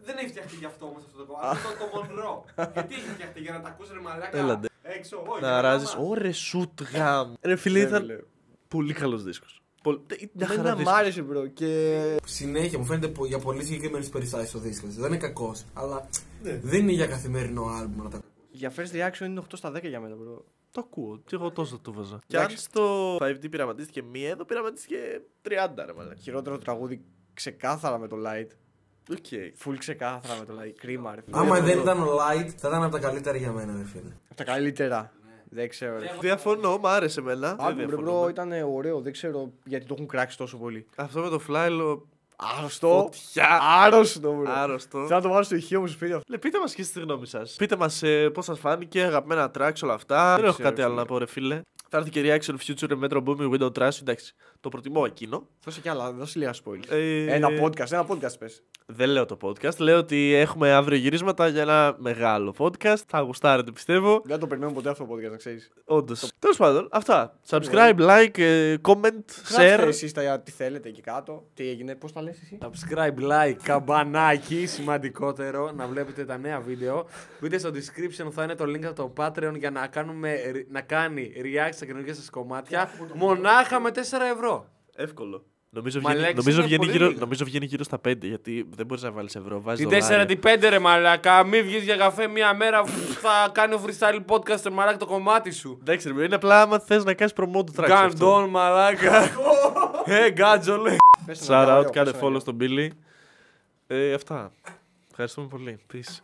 Ναι. Δεν έχει φτιαχτεί γι' αυτό όμως αυτό το κομμάτι. Αυτό το μονρό. Γιατί έχει φτιαχτεί για να τα ακούσει, ρε μαλάκα. Έλα, ντε. Έξω, όχι. Να ρε, ράζεις. μαμά. Ωρε σουτ γάμ. Ρε φίλε, ήταν πολύ καλός δίσκος. Μια χαρά Εμένα μ' δίσκος. άρεσε, bro. Και Συνέχεια μου φαίνεται που- για πολύ συγκεκριμένες περιστάσεις ο δίσκος. Δεν είναι κακός, αλλά Ναι. δεν είναι για καθημερινό άλμπουμ να τα για first reaction είναι 8 στα 10 για μένα, bro. Το ακούω. Και εγώ τόσο το βάζα. Και αν Εντάξει. στο 5D πειραματίστηκε μία, εδώ πειραματίστηκε 30 ρε μαλάκα. Χειρότερο τραγούδι ξεκάθαρα με το Light. Ok. Full ξεκάθαρα με το Light. Κρίμα, ρε. φίλε. Άμα δεν ήταν ο Light, θα ήταν από τα καλύτερα για μένα, ρε φίλε. Από τα καλύτερα. Δεν ξέρω, ρε. Διαφωνώ, μ' άρεσε εμένα. Δεν Άκου, bro, διαφωνώ. bro, ήταν ωραίο. Δεν ξέρω γιατί το έχουν κράξει τόσο πολύ. Αυτό με το FlyLo. Άρρωστο. Φωτιά. Άρρωστο, bro. Άρρωστο. Θέλω να το βάλω στο ηχείο μου στο σπίτι αυτό. Λε, πείτε μας και στη γνώμη σας. Πείτε μας ε, πώς σας φάνηκε, αγαπημένα tracks, όλα αυτά. Δεν έχω ξέρω, κάτι άλλο φίλε. να πω, ρε φίλε. Θα έρθει και reaction Future Metro Boomin We Don't Trust. Εντάξει, το προτιμώ εκείνο. Δώσε κι άλλα, δώσε λίγα spoilers. Ε, Ένα podcast, ένα podcast πες. Δεν λέω το podcast. Λέω ότι έχουμε αύριο γυρίσματα για ένα μεγάλο podcast. Θα γουστάρετε, πιστεύω. Δεν το περιμένω ποτέ αυτό το podcast, να ξέρεις. Όντως. Τέλος πάντων, αυτά. Subscribe, like, ε, comment, Γράψτε share. εσείς τα τι θέλετε εκεί κάτω. Τι έγινε, πώς τα λες εσύ; Subscribe, like, καμπανάκι, σημαντικότερο, να βλέπετε τα νέα βίντεο. Μπείτε στο description, θα είναι το link από το Patreon για να, κάνουμε, να κάνει react στα καινούργια σας κομμάτια. Μονάχα με 4 ευρώ. Εύκολο. Νομίζω Μα βγαίνει, λέξη νομίζω, είναι βγαίνει πολύ γύρω, λίγα. νομίζω βγαίνει γύρω στα 5 γιατί δεν μπορείς να βάλεις ευρώ. Βάζεις Την 4 την 5 ρε μαλάκα, μη βγεις για καφέ μία μέρα θα κάνει ο freestyle podcast ρε μαλάκα το κομμάτι σου. Εντάξει, ρε, είναι απλά άμα θες να κάνεις promote του track. σε αυτό. Γκαντών μαλάκα. Ε, γκάτζολε. Πες ένα Shout ωραίο, out, κάνε πες ένα follow στον Billy. Ε, αυτά. Ευχαριστούμε πολύ. Peace.